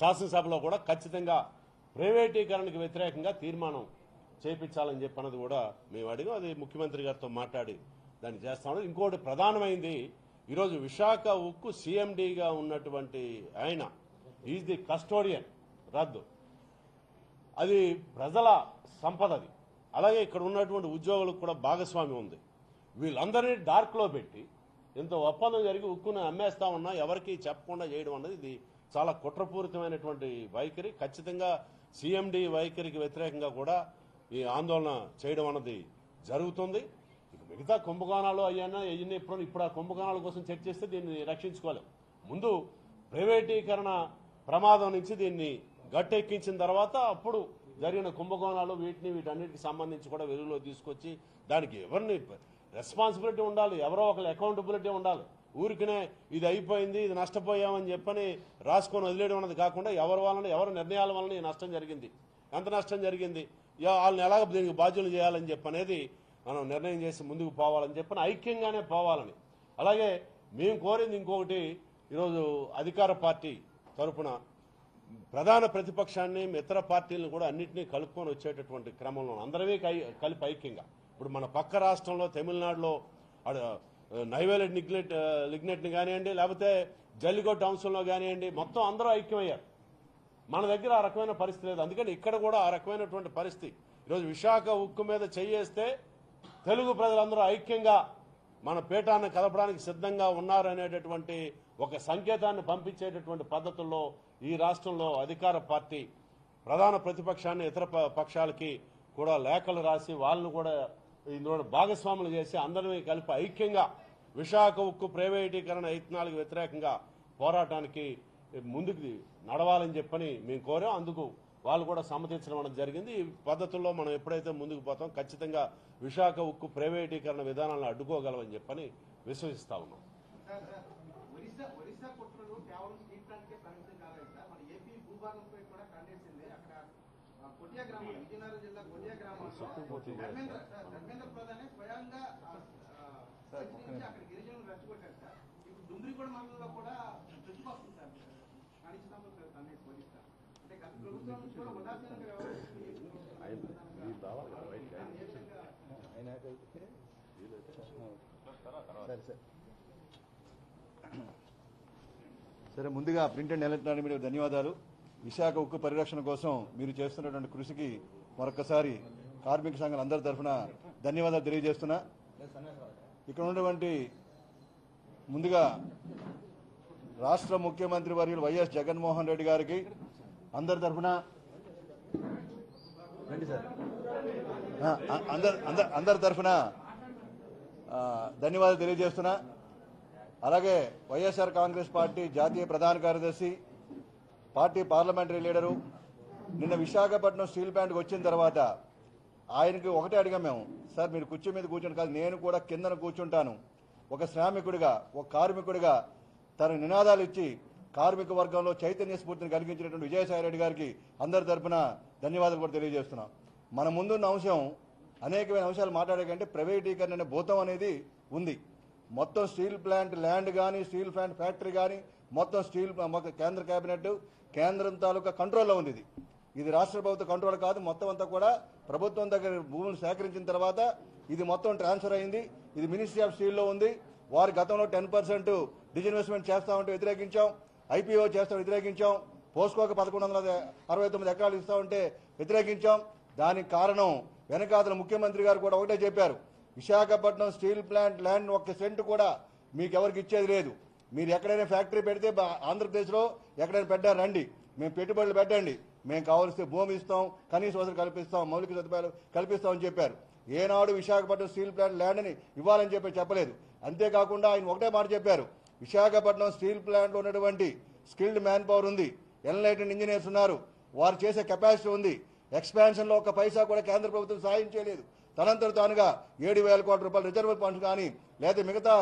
Speaker 8: శాసనసభలో కూడా ఖచ్చితంగా ప్రైవేటీకరణకు వ్యతిరేకంగా తీర్మానం చేపించాలని చెప్పన్నది కూడా మేము అడిగాం. అది ముఖ్యమంత్రి గారితో మాట్లాడి దాన్ని చేస్తామని ఇంకోటి ప్రధానమైంది ఈరోజు విశాఖ ఉక్కు సీఎండీగా ఉన్నటువంటి ఆయన ఈజ్ ది కస్టోడియన్ రద్దు. అది ప్రజల సంపద అది. అలాగే ఇక్కడ ఉన్నటువంటి ఉద్యోగులకు కూడా భాగస్వామి ఉంది. వీళ్ళందరినీ డార్క్లో పెట్టి ఇంత ఒప్పందం జరిగి ఉక్కుని అమ్మేస్తా ఉన్నా ఎవరికి చెప్పకుండా చేయడం అన్నది ఇది చాలా కుట్రపూరితమైనటువంటి వైఖరి. ఖచ్చితంగా సీఎండి వైఖరికి వ్యతిరేకంగా కూడా ఈ ఆందోళన చేయడం అన్నది జరుగుతుంది. మిగతా కుంభకోణాలు అయ్యానా అవన్నీ ఇప్పుడు ఇప్పుడు ఆ కుంభకోణాల కోసం చర్చిస్తే దీన్ని రక్షించుకోలేం. ముందు ప్రైవేటీకరణ ప్రమాదం నుంచి దీన్ని గట్టెక్కించిన తర్వాత అప్పుడు జరిగిన కుంభకోణాలు వీటిని వీటన్నిటికి సంబంధించి కూడా వెలుగులో తీసుకొచ్చి దానికి ఎవరిని రెస్పాన్సిబిలిటీ ఉండాలి ఎవరో ఒకరు అకౌంటబిలిటీ ఉండాలి. ఊరికనే ఇది అయిపోయింది ఇది నష్టపోయామని చెప్పని రాసుకొని వదిలేయడం అన్నది కాకుండా ఎవరి వలన ఎవరి నిర్ణయాల వలన ఈ నష్టం జరిగింది. ఎంత నష్టం జరిగింది? వాళ్ళని ఎలాగ దీనికి బాధ్యులు చేయాలని చెప్పి అనేది మనం నిర్ణయం చేసి ముందుకు పోవాలని చెప్పని ఐక్యంగానే పోవాలని. అలాగే మేము కోరింది ఇంకొకటి ఈరోజు అధికార పార్టీ తరఫున ప్రధాన ప్రతిపక్షాన్ని ఇతర పార్టీలను కూడా అన్నింటినీ కలుపుకొని వచ్చేటటువంటి క్రమంలో అందరమే కై- కలిపి ఐక్యంగా. ఇప్పుడు మన పక్క రాష్ట్రంలో తమిళనాడులో ఆడ నిగ్లెట్ లిగ్నెట్ని కానివ్వండి లేకపోతే జల్లిగొట్టు అంశంలో కానివ్వండి మొత్తం అందరూ ఐక్యమయ్యారు. మన దగ్గర ఆ రకమైన పరిస్థితి లేదు. అందుకని ఇక్కడ కూడా ఆ రకమైనటువంటి పరిస్థితి. ఈరోజు విశాఖ ఉక్కు మీద చెయ్యేస్తే తెలుగు ప్రజలందరూ ఐక్యంగా మన పీఠాన్ని కలపడానికి సిద్ధంగా ఉన్నారు అనేటటువంటి ఒక సంకేతాన్ని పంపించేటటువంటి పద్ధతుల్లో ఈ రాష్ట్రంలో అధికార పార్టీ ప్రధాన ప్రతిపక్షాన్ని ఇతర ప- పక్షాలకి కూడా లేఖలు రాసి వాళ్ళను కూడా ఇందులో భాగస్వాములు చేసి అందరినీ కలిపి ఐక్యంగా విశాఖ ఉక్కు ప్రైవేటీకరణ యత్నాలకు వ్యతిరేకంగా పోరాటానికి ముందుకు నడవాలని చెప్పని మేము కోరాం. అందుకు వాళ్ళు కూడా సమ్మతించడం జరిగింది. ఈ పద్ధతుల్లో మనం ఎప్పుడైతే ముందుకు పోతాం ఖచ్చితంగా విశాఖ ఉక్కు ప్రైవేటీకరణ విధానాలను అడ్డుకోగలమని చెప్పని విశ్వసిస్తా ఉన్నాం
Speaker 9: సార్ సార్ ఒరిస్సా ఒరిస్సా కుట్రలు కేవలం స్టీల్ ప్లాంట్కే పరిమితం కాలేదు సార్ మన ఏపీ భూభాగంపై కూడా ఖండేసింది అక్కడ ఆ, కొటియా గ్రామం విజయనగరం జిల్లా కొటియా గ్రామంలో ధర్మేంద్ర సార్ ధర్మేంద్ర ప్రధానే స్వయంగా ఆ, ఆ, సంచరించి అక్కడ గిరిజనులు రెచ్చగొట్టారు సార్ ఇప్పుడు దుమ్మిరిగూడ మండలంలో కూడా చుట్టుకొస్తుంది సార్. సార్ తనే పోలీస్తా అంటే గత ప్రభుత్వం నుంచి కూడా ఉదాసీనంగా వ్యవహరిస్తుంది దాన్ని ఏ విధంగా
Speaker 10: సరే సరే. సరే ముందుగా ప్రింట్ అండ్ ఎలక్ట్రానిక్ మీడియా ధన్యవాదాలు. విశాఖ ఉక్కు పరిరక్షణ కోసం మీరు చేస్తున్నటువంటి కృషికి మరొకసారి కార్మిక సంఘాల అందరి తరఫున ధన్యవాదాలు తెలియజేస్తున్నా. ఇక్కడ ఉన్నటువంటి ముందుగా రాష్ట్ర ముఖ్యమంత్రి వర్యులు వైఎస్ జగన్మోహన్ రెడ్డి గారికి అందరి తరఫున అందరి తరఫున ధన్యవాదాలు తెలియజేస్తున్నా. అలాగే వైఎస్ఆర్ కాంగ్రెస్ పార్టీ జాతీయ ప్రధాన కార్యదర్శి పార్టీ పార్లమెంటరీ లీడరు. నిన్న విశాఖపట్నం స్టీల్ ప్లాంట్కి వచ్చిన తర్వాత ఆయనకి ఒకటే అడిగాం మేము సార్ మీరు కుర్చీ మీద కూర్చొని కాదు నేను కూడా కిందన కూర్చుంటాను. ఒక శ్రామికుడిగా ఒక కార్మికుడిగా తన నినాదాలు ఇచ్చి కార్మిక వర్గంలో చైతన్య స్ఫూర్తిని కలిగించినటువంటి విజయసాయి రెడ్డి గారికి అందరి తరఫున ధన్యవాదాలు కూడా తెలియజేస్తున్నాం. మన ముందున్న అంశం అనేకమైన అంశాలు మాట్లాడేకంటే ప్రైవేటీకరణ అనే భూతం అనేది ఉంది. మొత్తం స్టీల్ ప్లాంట్ ల్యాండ్ కానీ స్టీల్ ప్లాంట్ ఫ్యాక్టరీ కానీ మొత్తం స్టీల్ కేంద్ర కేబినెట్ కేంద్రం తాలూకా కంట్రోల్లో ఉంది ఇది. ఇది రాష్ట్ర ప్రభుత్వ కంట్రోల్ కాదు మొత్తం అంతా కూడా ప్రభుత్వం దగ్గర భూములు సేకరించిన తర్వాత ఇది మొత్తం ట్రాన్స్ఫర్ అయింది. ఇది మినిస్ట్రీ ఆఫ్ స్టీల్లో ఉంది. వారి గతంలో టెన్ పర్సెంట్ డిజిన్వెస్ట్మెంట్ చేస్తామంటే వ్యతిరేకించాం. ఐపీఓ చేస్తాం వ్యతిరేకించాం. పోస్కోకి పదకొండు వందల అరవై తొమ్మిది ఎకరాలు ఇస్తామంటే వ్యతిరేకించాం. దానికి కారణం వెనకాతల ముఖ్యమంత్రి గారు కూడా ఒకటే చెప్పారు. విశాఖపట్నం స్టీల్ ప్లాంట్ ల్యాండ్ ఒక్క సెంట్ కూడా మీకు ఎవరికి ఇచ్చేది లేదు. మీరు ఎక్కడైనా ఫ్యాక్టరీ పెడితే ఆంధ్రప్రదేశ్లో ఎక్కడైనా పెట్టారు రండి. మేము పెట్టుబడులు పెట్టండి. మేము కావాల్సిన భూమి ఇస్తాం కనీస వసతులు కల్పిస్తాం మౌలిక సదుపాయాలు కల్పిస్తామని చెప్పారు. ఏనాడు విశాఖపట్నం స్టీల్ ప్లాంట్ ల్యాండ్ని ఇవ్వాలని చెప్పి చెప్పలేదు. అంతేకాకుండా ఆయన ఒకటే మాట చెప్పారు. విశాఖపట్నం స్టీల్ ప్లాంట్లో ఉన్నటువంటి స్కిల్డ్ మ్యాన్ పవర్ ఉంది. ఎన్లైటెడ్ ఇంజనీర్స్ ఉన్నారు. వారు చేసే కెపాసిటీ ఉంది. ఎక్స్పాన్షన్లో ఒక పైసా కూడా కేంద్ర ప్రభుత్వం సాయం చేయలేదు. తనంతట తానుగా ఏడు వేల కోట్ల రూపాయల రిజర్వ్ ఫండ్స్ కానీ లేదా మిగతా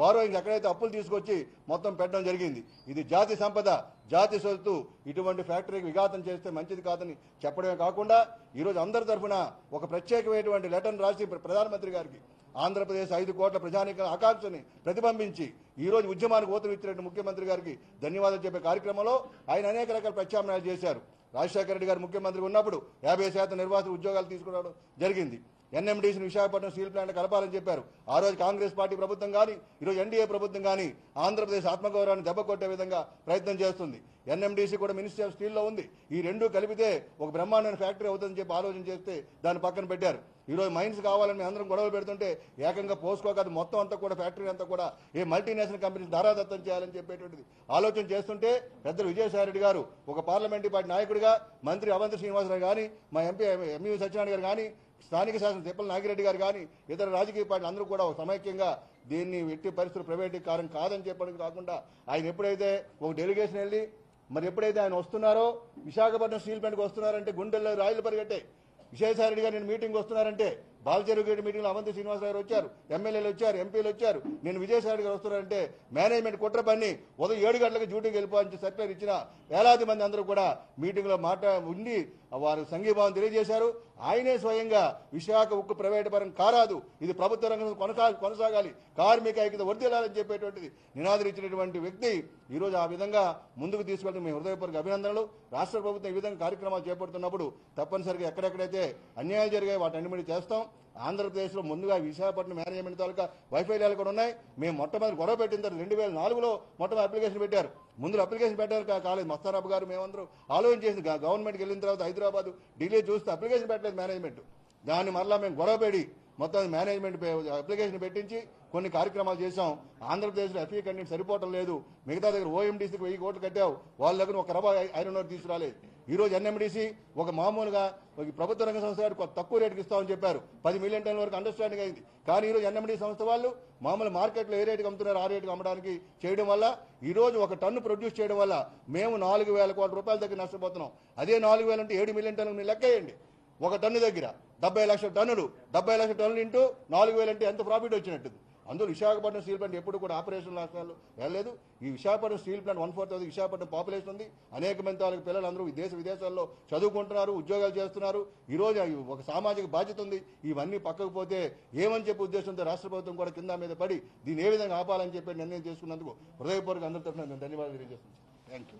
Speaker 10: బారోయింగ్ ఎక్కడైతే అప్పులు తీసుకొచ్చి మొత్తం పెట్టడం జరిగింది. ఇది జాతి సంపద జాతి సొత్తు ఇటువంటి ఫ్యాక్టరీకి విఘాతం చేస్తే మంచిది కాదని చెప్పడమే కాకుండా ఈరోజు అందరి తరఫున ఒక ప్రత్యేకమైనటువంటి లెటర్ రాసి ప్రధానమంత్రి గారికి ఆంధ్రప్రదేశ్ ఐదు కోట్ల ప్రజానిక ఆకాంక్షని ప్రతిబింబించి ఈరోజు ఉద్యమానికి ఊతం ముఖ్యమంత్రి గారికి ధన్యవాదాలు చెప్పే కార్యక్రమంలో ఆయన అనేక రకాల ప్రత్యామ్నాయాలు చేశారు. రాజశేఖర రెడ్డి గారు ముఖ్యమంత్రి ఉన్నప్పుడు యాభై శాతం నిర్వాసిత ఉద్యోగాలు తీసుకురావడం జరిగింది. ఎన్ఎండీసీని విశాఖపట్నం స్టీల్ ప్లాంట్ కలపాలని చెప్పారు. ఆ రోజు కాంగ్రెస్ పార్టీ ప్రభుత్వం కానీ ఈరోజు ఎన్డీఏ ప్రభుత్వం కానీ ఆంధ్రప్రదేశ్ ఆత్మగౌరవాన్ని దెబ్బకొట్టే విధంగా ప్రయత్నం చేస్తుంది. ఎన్ఎండీసీ కూడా మినిస్ట్రీ ఆఫ్ స్టీల్లో ఉంది. ఈ రెండూ కలిపితే ఒక బ్రహ్మాండమైన ఫ్యాక్టరీ అవుతుందని చెప్పి ఆలోచన చేస్తే దాన్ని పక్కన పెట్టారు. ఈరోజు మైన్స్ కావాలని మేము అందరం గొడవ పెడుతుంటే ఏకంగా పోసుకోక కాదు మొత్తం అంతా కూడా ఫ్యాక్టరీ అంతా కూడా ఏ మల్టీనేషనల్ కంపెనీస్ ధారాదత్తం చేయాలని చెప్పేటువంటిది. ఆలోచన చేస్తుంటే పెద్దలు విజయసాయి రెడ్డి గారు ఒక పార్లమెంటరీ పార్టీ నాయకుడిగా మంత్రి అవంతి శ్రీనివాసరావు కానీ మా ఎంపీ ఎంఈ సత్యనారాయణ గారు కానీ స్థానిక శాసన తిప్పల నాగిరెడ్డి గారు కానీ ఇతర రాజకీయ పార్టీలు అందరూ కూడా ఒక సమైక్యంగా దీన్ని ఎట్టి పరిస్థితులు ప్రైవేటీకరణ కాదని చెప్పడానికి కాకుండా ఆయన ఎప్పుడైతే ఒక డెలిగేషన్ వెళ్ళి మరి ఎప్పుడైతే ఆయన వస్తున్నారో విశాఖపట్నం స్టీల్ ప్లాంట్కి వస్తున్నారంటే గుండెల్లో రాయలు పరిగెట్టే విజయసాయి రెడ్డి గారు నేను మీటింగ్ వస్తున్నారంటే బాలచెరువు గేట్ మీటింగ్లో అవంతి శ్రీనివాసరావు గారు వచ్చారు ఎమ్మెల్యేలు వచ్చారు ఎంపీలు వచ్చారు. నేను విజయసాయి గారు వస్తున్నారంటే మేనేజ్మెంట్ కుట్ర పని. ఉదయం ఏడు గంటలకు డ్యూటీకి వెళ్ళిపోవాలని సర్క్యులర్ ఇచ్చిన వేలాది మంది అందరూ కూడా మీటింగ్లో మాట ఉండి వారు సంఘీభావం తెలియజేశారు. ఆయనే స్వయంగా విశాఖ ఉక్కు ప్రైవేట్ పరం కారాదు. ఇది ప్రభుత్వ రంగం కొనసా కొనసాగాలి. కార్మిక ఐక్యత వర్దిల్లాలని చెప్పేటువంటిది నినాదం ఇచ్చినటువంటి వ్యక్తి ఈరోజు ఆ విధంగా ముందుకు తీసుకెళ్తే మీ హృదయపూర్వక అభినందనలు. రాష్ట్ర ప్రభుత్వం ఈ విధంగా కార్యక్రమాలు చేపడుతున్నప్పుడు తప్పనిసరిగా ఎక్కడెక్కడైతే అన్యాయాలు జరిగాయి వాటి అన్నిమిడి చేస్తాం. ఆంధ్రప్రదేశ్లో ముందుగా విశాఖపట్నం మేనేజ్మెంట్ తాలూకా వైఫల్యాలు కూడా ఉన్నాయి. మేము మొట్టమొదటి గొడవ పెట్టిన తర్వాత రెండు వేల నాలుగులో మొట్టమొదటి అప్లికేషన్ పెట్టారు. ముందు అప్లికేషన్ పెట్టారు కాలేదు. మస్తారాబు గారు మేమందరూ ఆలోచన చేసింది గవర్నమెంట్కి వెళ్ళిన తర్వాత హైదరాబాద్ ఢిల్లీ చూస్తే అప్లికేషన్ పెట్టలేదు మేనేజ్మెంట్ దాన్ని మరలా మేము గొడవ పెడి మొత్తం మేనేజ్మెంట్ అప్లికేషన్ పెట్టించి కొన్ని కార్యక్రమాలు చేశాం. ఆంధ్రప్రదేశ్లో ఎఫ్ఈ కంటెంట్ సరిపోవటం లేదు. మిగతా దగ్గర ఓఎండీసీకి వెయ్యి కోట్లు కట్టావు. వాళ్ళ దగ్గర ఒక రూపాయి ఐరన్ ఓర్ తీసుకురాలేదు ఈ రోజు ఎన్ఎండిసి ఒక మామూలుగా ఒక ప్రభుత్వ రంగ సంస్థ వారికి తక్కువ రేటుకి ఇస్తామని చెప్పారు. పది మిలియన్ టన్ల వరకు అండర్స్టాండింగ్ అయింది. కానీ ఈరోజు ఎన్ఎండీ ఎన్ఎండి సంస్థ వాళ్ళు మామూలు మార్కెట్లో ఏ రేటుకి అమ్ముతున్నారు ఆ రేటుకి అమ్మడానికి చేయడం వల్ల ఈరోజు ఒక టన్ను ప్రొడ్యూస్ చేయడం వల్ల మేము నాలుగు వేల కోట్ల రూపాయల దగ్గర నష్టపోతున్నాం. అదే నాలుగు వేలు అంటే ఏడు మిలియన్ టన్నులు లెక్కేయండి. ఒక టన్ను దగ్గర డెబ్బై లక్షల టన్నులు డెబ్బై లక్షల టన్నులు ఇంటూ నాలుగు వేలు అంటే ఎంత ప్రాఫిట్ వచ్చినట్టు అందులో విశాఖపట్నం స్టీల్ ప్లాంట్ ఎప్పుడు కూడా ఆపరేషన్ రాష్ట్రాల్లో వెళ్ళలేదు. ఈ Visakhapatnam steel plant one fourth అవుతుంది విశాఖపట్నం పాపులేషన్ ఉంది. అనేక మంది తాలూకు పిల్లలు అందరూ దేశ విదేశాల్లో చదువుకుంటున్నారు ఉద్యోగాలు చేస్తున్నారు. ఈ రోజు ఈ ఒక సామాజిక బాధ్యత ఉంది. ఇవన్నీ పక్కకు పోతే ఏమని చెప్పే ఉద్దేశంతో రాష్ట్ర ప్రభుత్వం కూడా కింద మీద పడి దీన్ని ఏ విధంగా ఆపాలని చెప్పి నిర్ణయం తీసుకున్నందుకు హృదయపూర్వక అందరి తరఫున నేను ధన్యవాదాలు తెలియజేస్తున్నాను. థ్యాంక్ యూ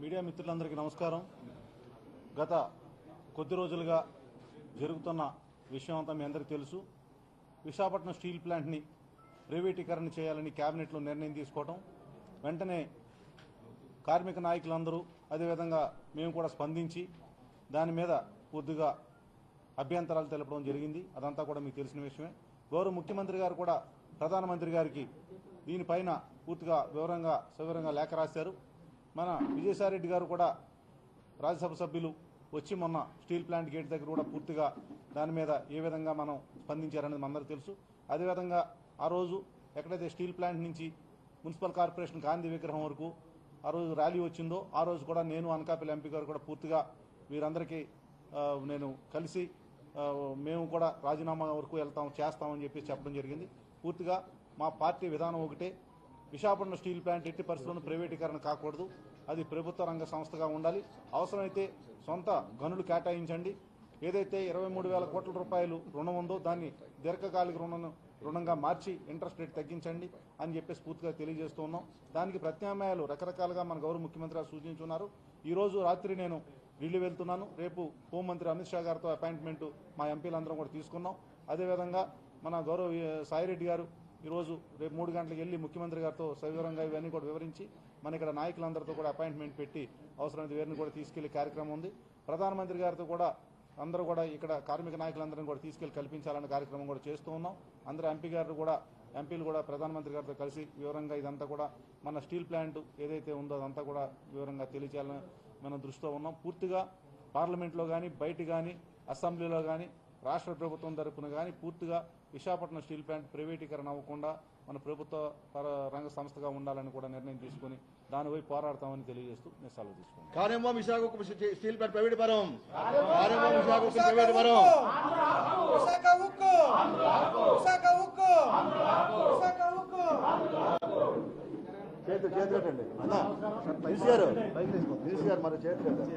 Speaker 11: మీడియా మిత్రులందరికీ నమస్కారం. గత కొద్ది రోజులుగా జరుగుతున్న విషయం అంతా మీ అందరికీ తెలుసు. విశాఖపట్నం స్టీల్ ప్లాంట్ని ప్రైవేటీకరణ చేయాలని కేబినెట్లో నిర్ణయం తీసుకోవటం. వెంటనే కార్మిక నాయకులందరూ అదేవిధంగా మేము కూడా స్పందించి దాని మీద కొద్దిగా అభ్యంతరాలు తెలపడం జరిగింది. అదంతా కూడా మీకు తెలిసిన విషయమే. గౌరవ ముఖ్యమంత్రి గారు కూడా ప్రధానమంత్రి గారికి దీనిపైన పూర్తిగా వివరంగా సవివరంగా లేఖ రాశారు. మన విజయసాయిరెడ్డి గారు కూడా రాజ్యసభ సభ్యులు వచ్చి మొన్న స్టీల్ ప్లాంట్ గేట్ దగ్గర కూడా పూర్తిగా దాని మీద ఏ విధంగా మనం స్పందించారనేది మనందరికీ తెలుసు. అదేవిధంగా ఆ రోజు ఎక్కడైతే స్టీల్ ప్లాంట్ నుంచి మున్సిపల్ కార్పొరేషన్ గాంధీ విగ్రహం వరకు ఆ రోజు ర్యాలీ వచ్చిందో ఆ రోజు కూడా నేను అనకాపల్లి ఎంపీ గారు కూడా పూర్తిగా వీరందరికీ నేను కలిసి మేము కూడా రాజీనామా వరకు వెళ్తాం చేస్తామని చెప్పి చెప్పడం జరిగింది. పూర్తిగా మా పార్టీ విధానం ఒకటే. విశాఖపట్నం స్టీల్ ప్లాంట్ ఎట్టి పరిస్థితుల్లో ప్రైవేటీకరణ కాకూడదు. అది ప్రభుత్వ రంగ సంస్థగా ఉండాలి. అవసరమైతే సొంత గనులు కేటాయించండి. ఏదైతే ఇరవై మూడు వేల కోట్ల రూపాయలు రుణం ఉందో దాన్ని దీర్ఘకాలిక రుణం రుణంగా మార్చి ఇంట్రెస్ట్ రేట్ తగ్గించండి అని చెప్పి స్ఫూర్తిగా తెలియజేస్తూ ఉన్నాం. దానికి ప్రత్యామ్నాయాలు రకరకాలుగా మన గౌరవ ముఖ్యమంత్రి గారు సూచించున్నారు. ఈ రోజు రాత్రి నేను ఢిల్లీ వెళ్తున్నాను. రేపు హోంమంత్రి అమిత్ షా గారితో అపాయింట్మెంట్ మా ఎంపీలందరం కూడా తీసుకున్నాం. అదేవిధంగా మన గౌరవ సాయిరెడ్డి గారు ఈరోజు రేపు మూడు గంటలకు వెళ్ళి ముఖ్యమంత్రి గారితో సవివరంగా ఇవన్నీ కూడా వివరించి మన ఇక్కడ నాయకులందరితో కూడా అపాయింట్మెంట్ పెట్టి అవసరమైన వేరిని కూడా తీసుకెళ్ళే కార్యక్రమం ఉంది. ప్రధానమంత్రి గారితో కూడా అందరూ కూడా ఇక్కడ కార్మిక నాయకులందరినీ కూడా తీసుకెళ్ళి కల్పించాలనే కార్యక్రమం కూడా చేస్తూ ఉన్నాం. అందరూ ఎంపీ గారు కూడా ఎంపీలు కూడా ప్రధానమంత్రి గారితో కలిసి వివరంగా ఇదంతా కూడా మన స్టీల్ ప్లాంట్ ఏదైతే ఉందో అదంతా కూడా వివరంగా తెలియచేయాలని మనం దృష్టితో ఉన్నాం. పూర్తిగా పార్లమెంట్లో కానీ బయట కానీ అసెంబ్లీలో కానీ రాష్ట్ర ప్రభుత్వం తరపున కానీ పూర్తిగా విశాఖపట్నం స్టీల్ ప్లాంట్ ప్రైవేటీకరణ అవ్వకుండా మన ప్రభుత్వ పర- రంగ సంస్థగా ఉండాలని కూడా నిర్ణయం తీసుకుని దానిపై పోరాడతామని తెలియజేస్తూ నేను సెలవు తీసుకున్నాను
Speaker 10: విశాఖ స్టీ- స్టీల్ ప్లాంట్ ప్రైవేట్ పరం. విశాఖ ఉక్కు ప్రైవేట్ పరం.
Speaker 12: విశాఖ ఉక్కు. విశాఖ ఉక్కు. విశాఖ ఉక్కు.
Speaker 10: చేతి చేతి పెట్టండి అన్న మినిస్ గారు. మినిస్ గారు మరి చేతి పెట్టండి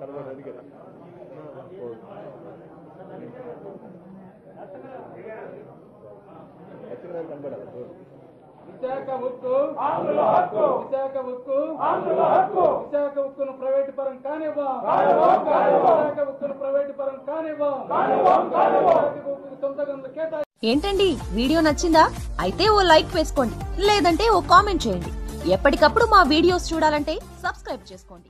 Speaker 10: కనబడడానికి కనబడాలి
Speaker 13: విశాఖ ఉక్కు విశాఖ ఉక్కు విశాఖ ఉక్కును ప్రైవేట్ పరం కానివ్వం. విశాఖ ఉక్కును ప్రైవేట్ పరం కానివ్వం. సొంత
Speaker 14: ఏంటండి? వీడియో నచ్చిందా? అయితే ఓ లైక్ వేసుకోండి. లేదంటే ఓ కామెంట్ చేయండి. ఎప్పటికప్పుడు మా వీడియోస్ చూడాలంటే సబ్స్క్రైబ్ చేసుకోండి.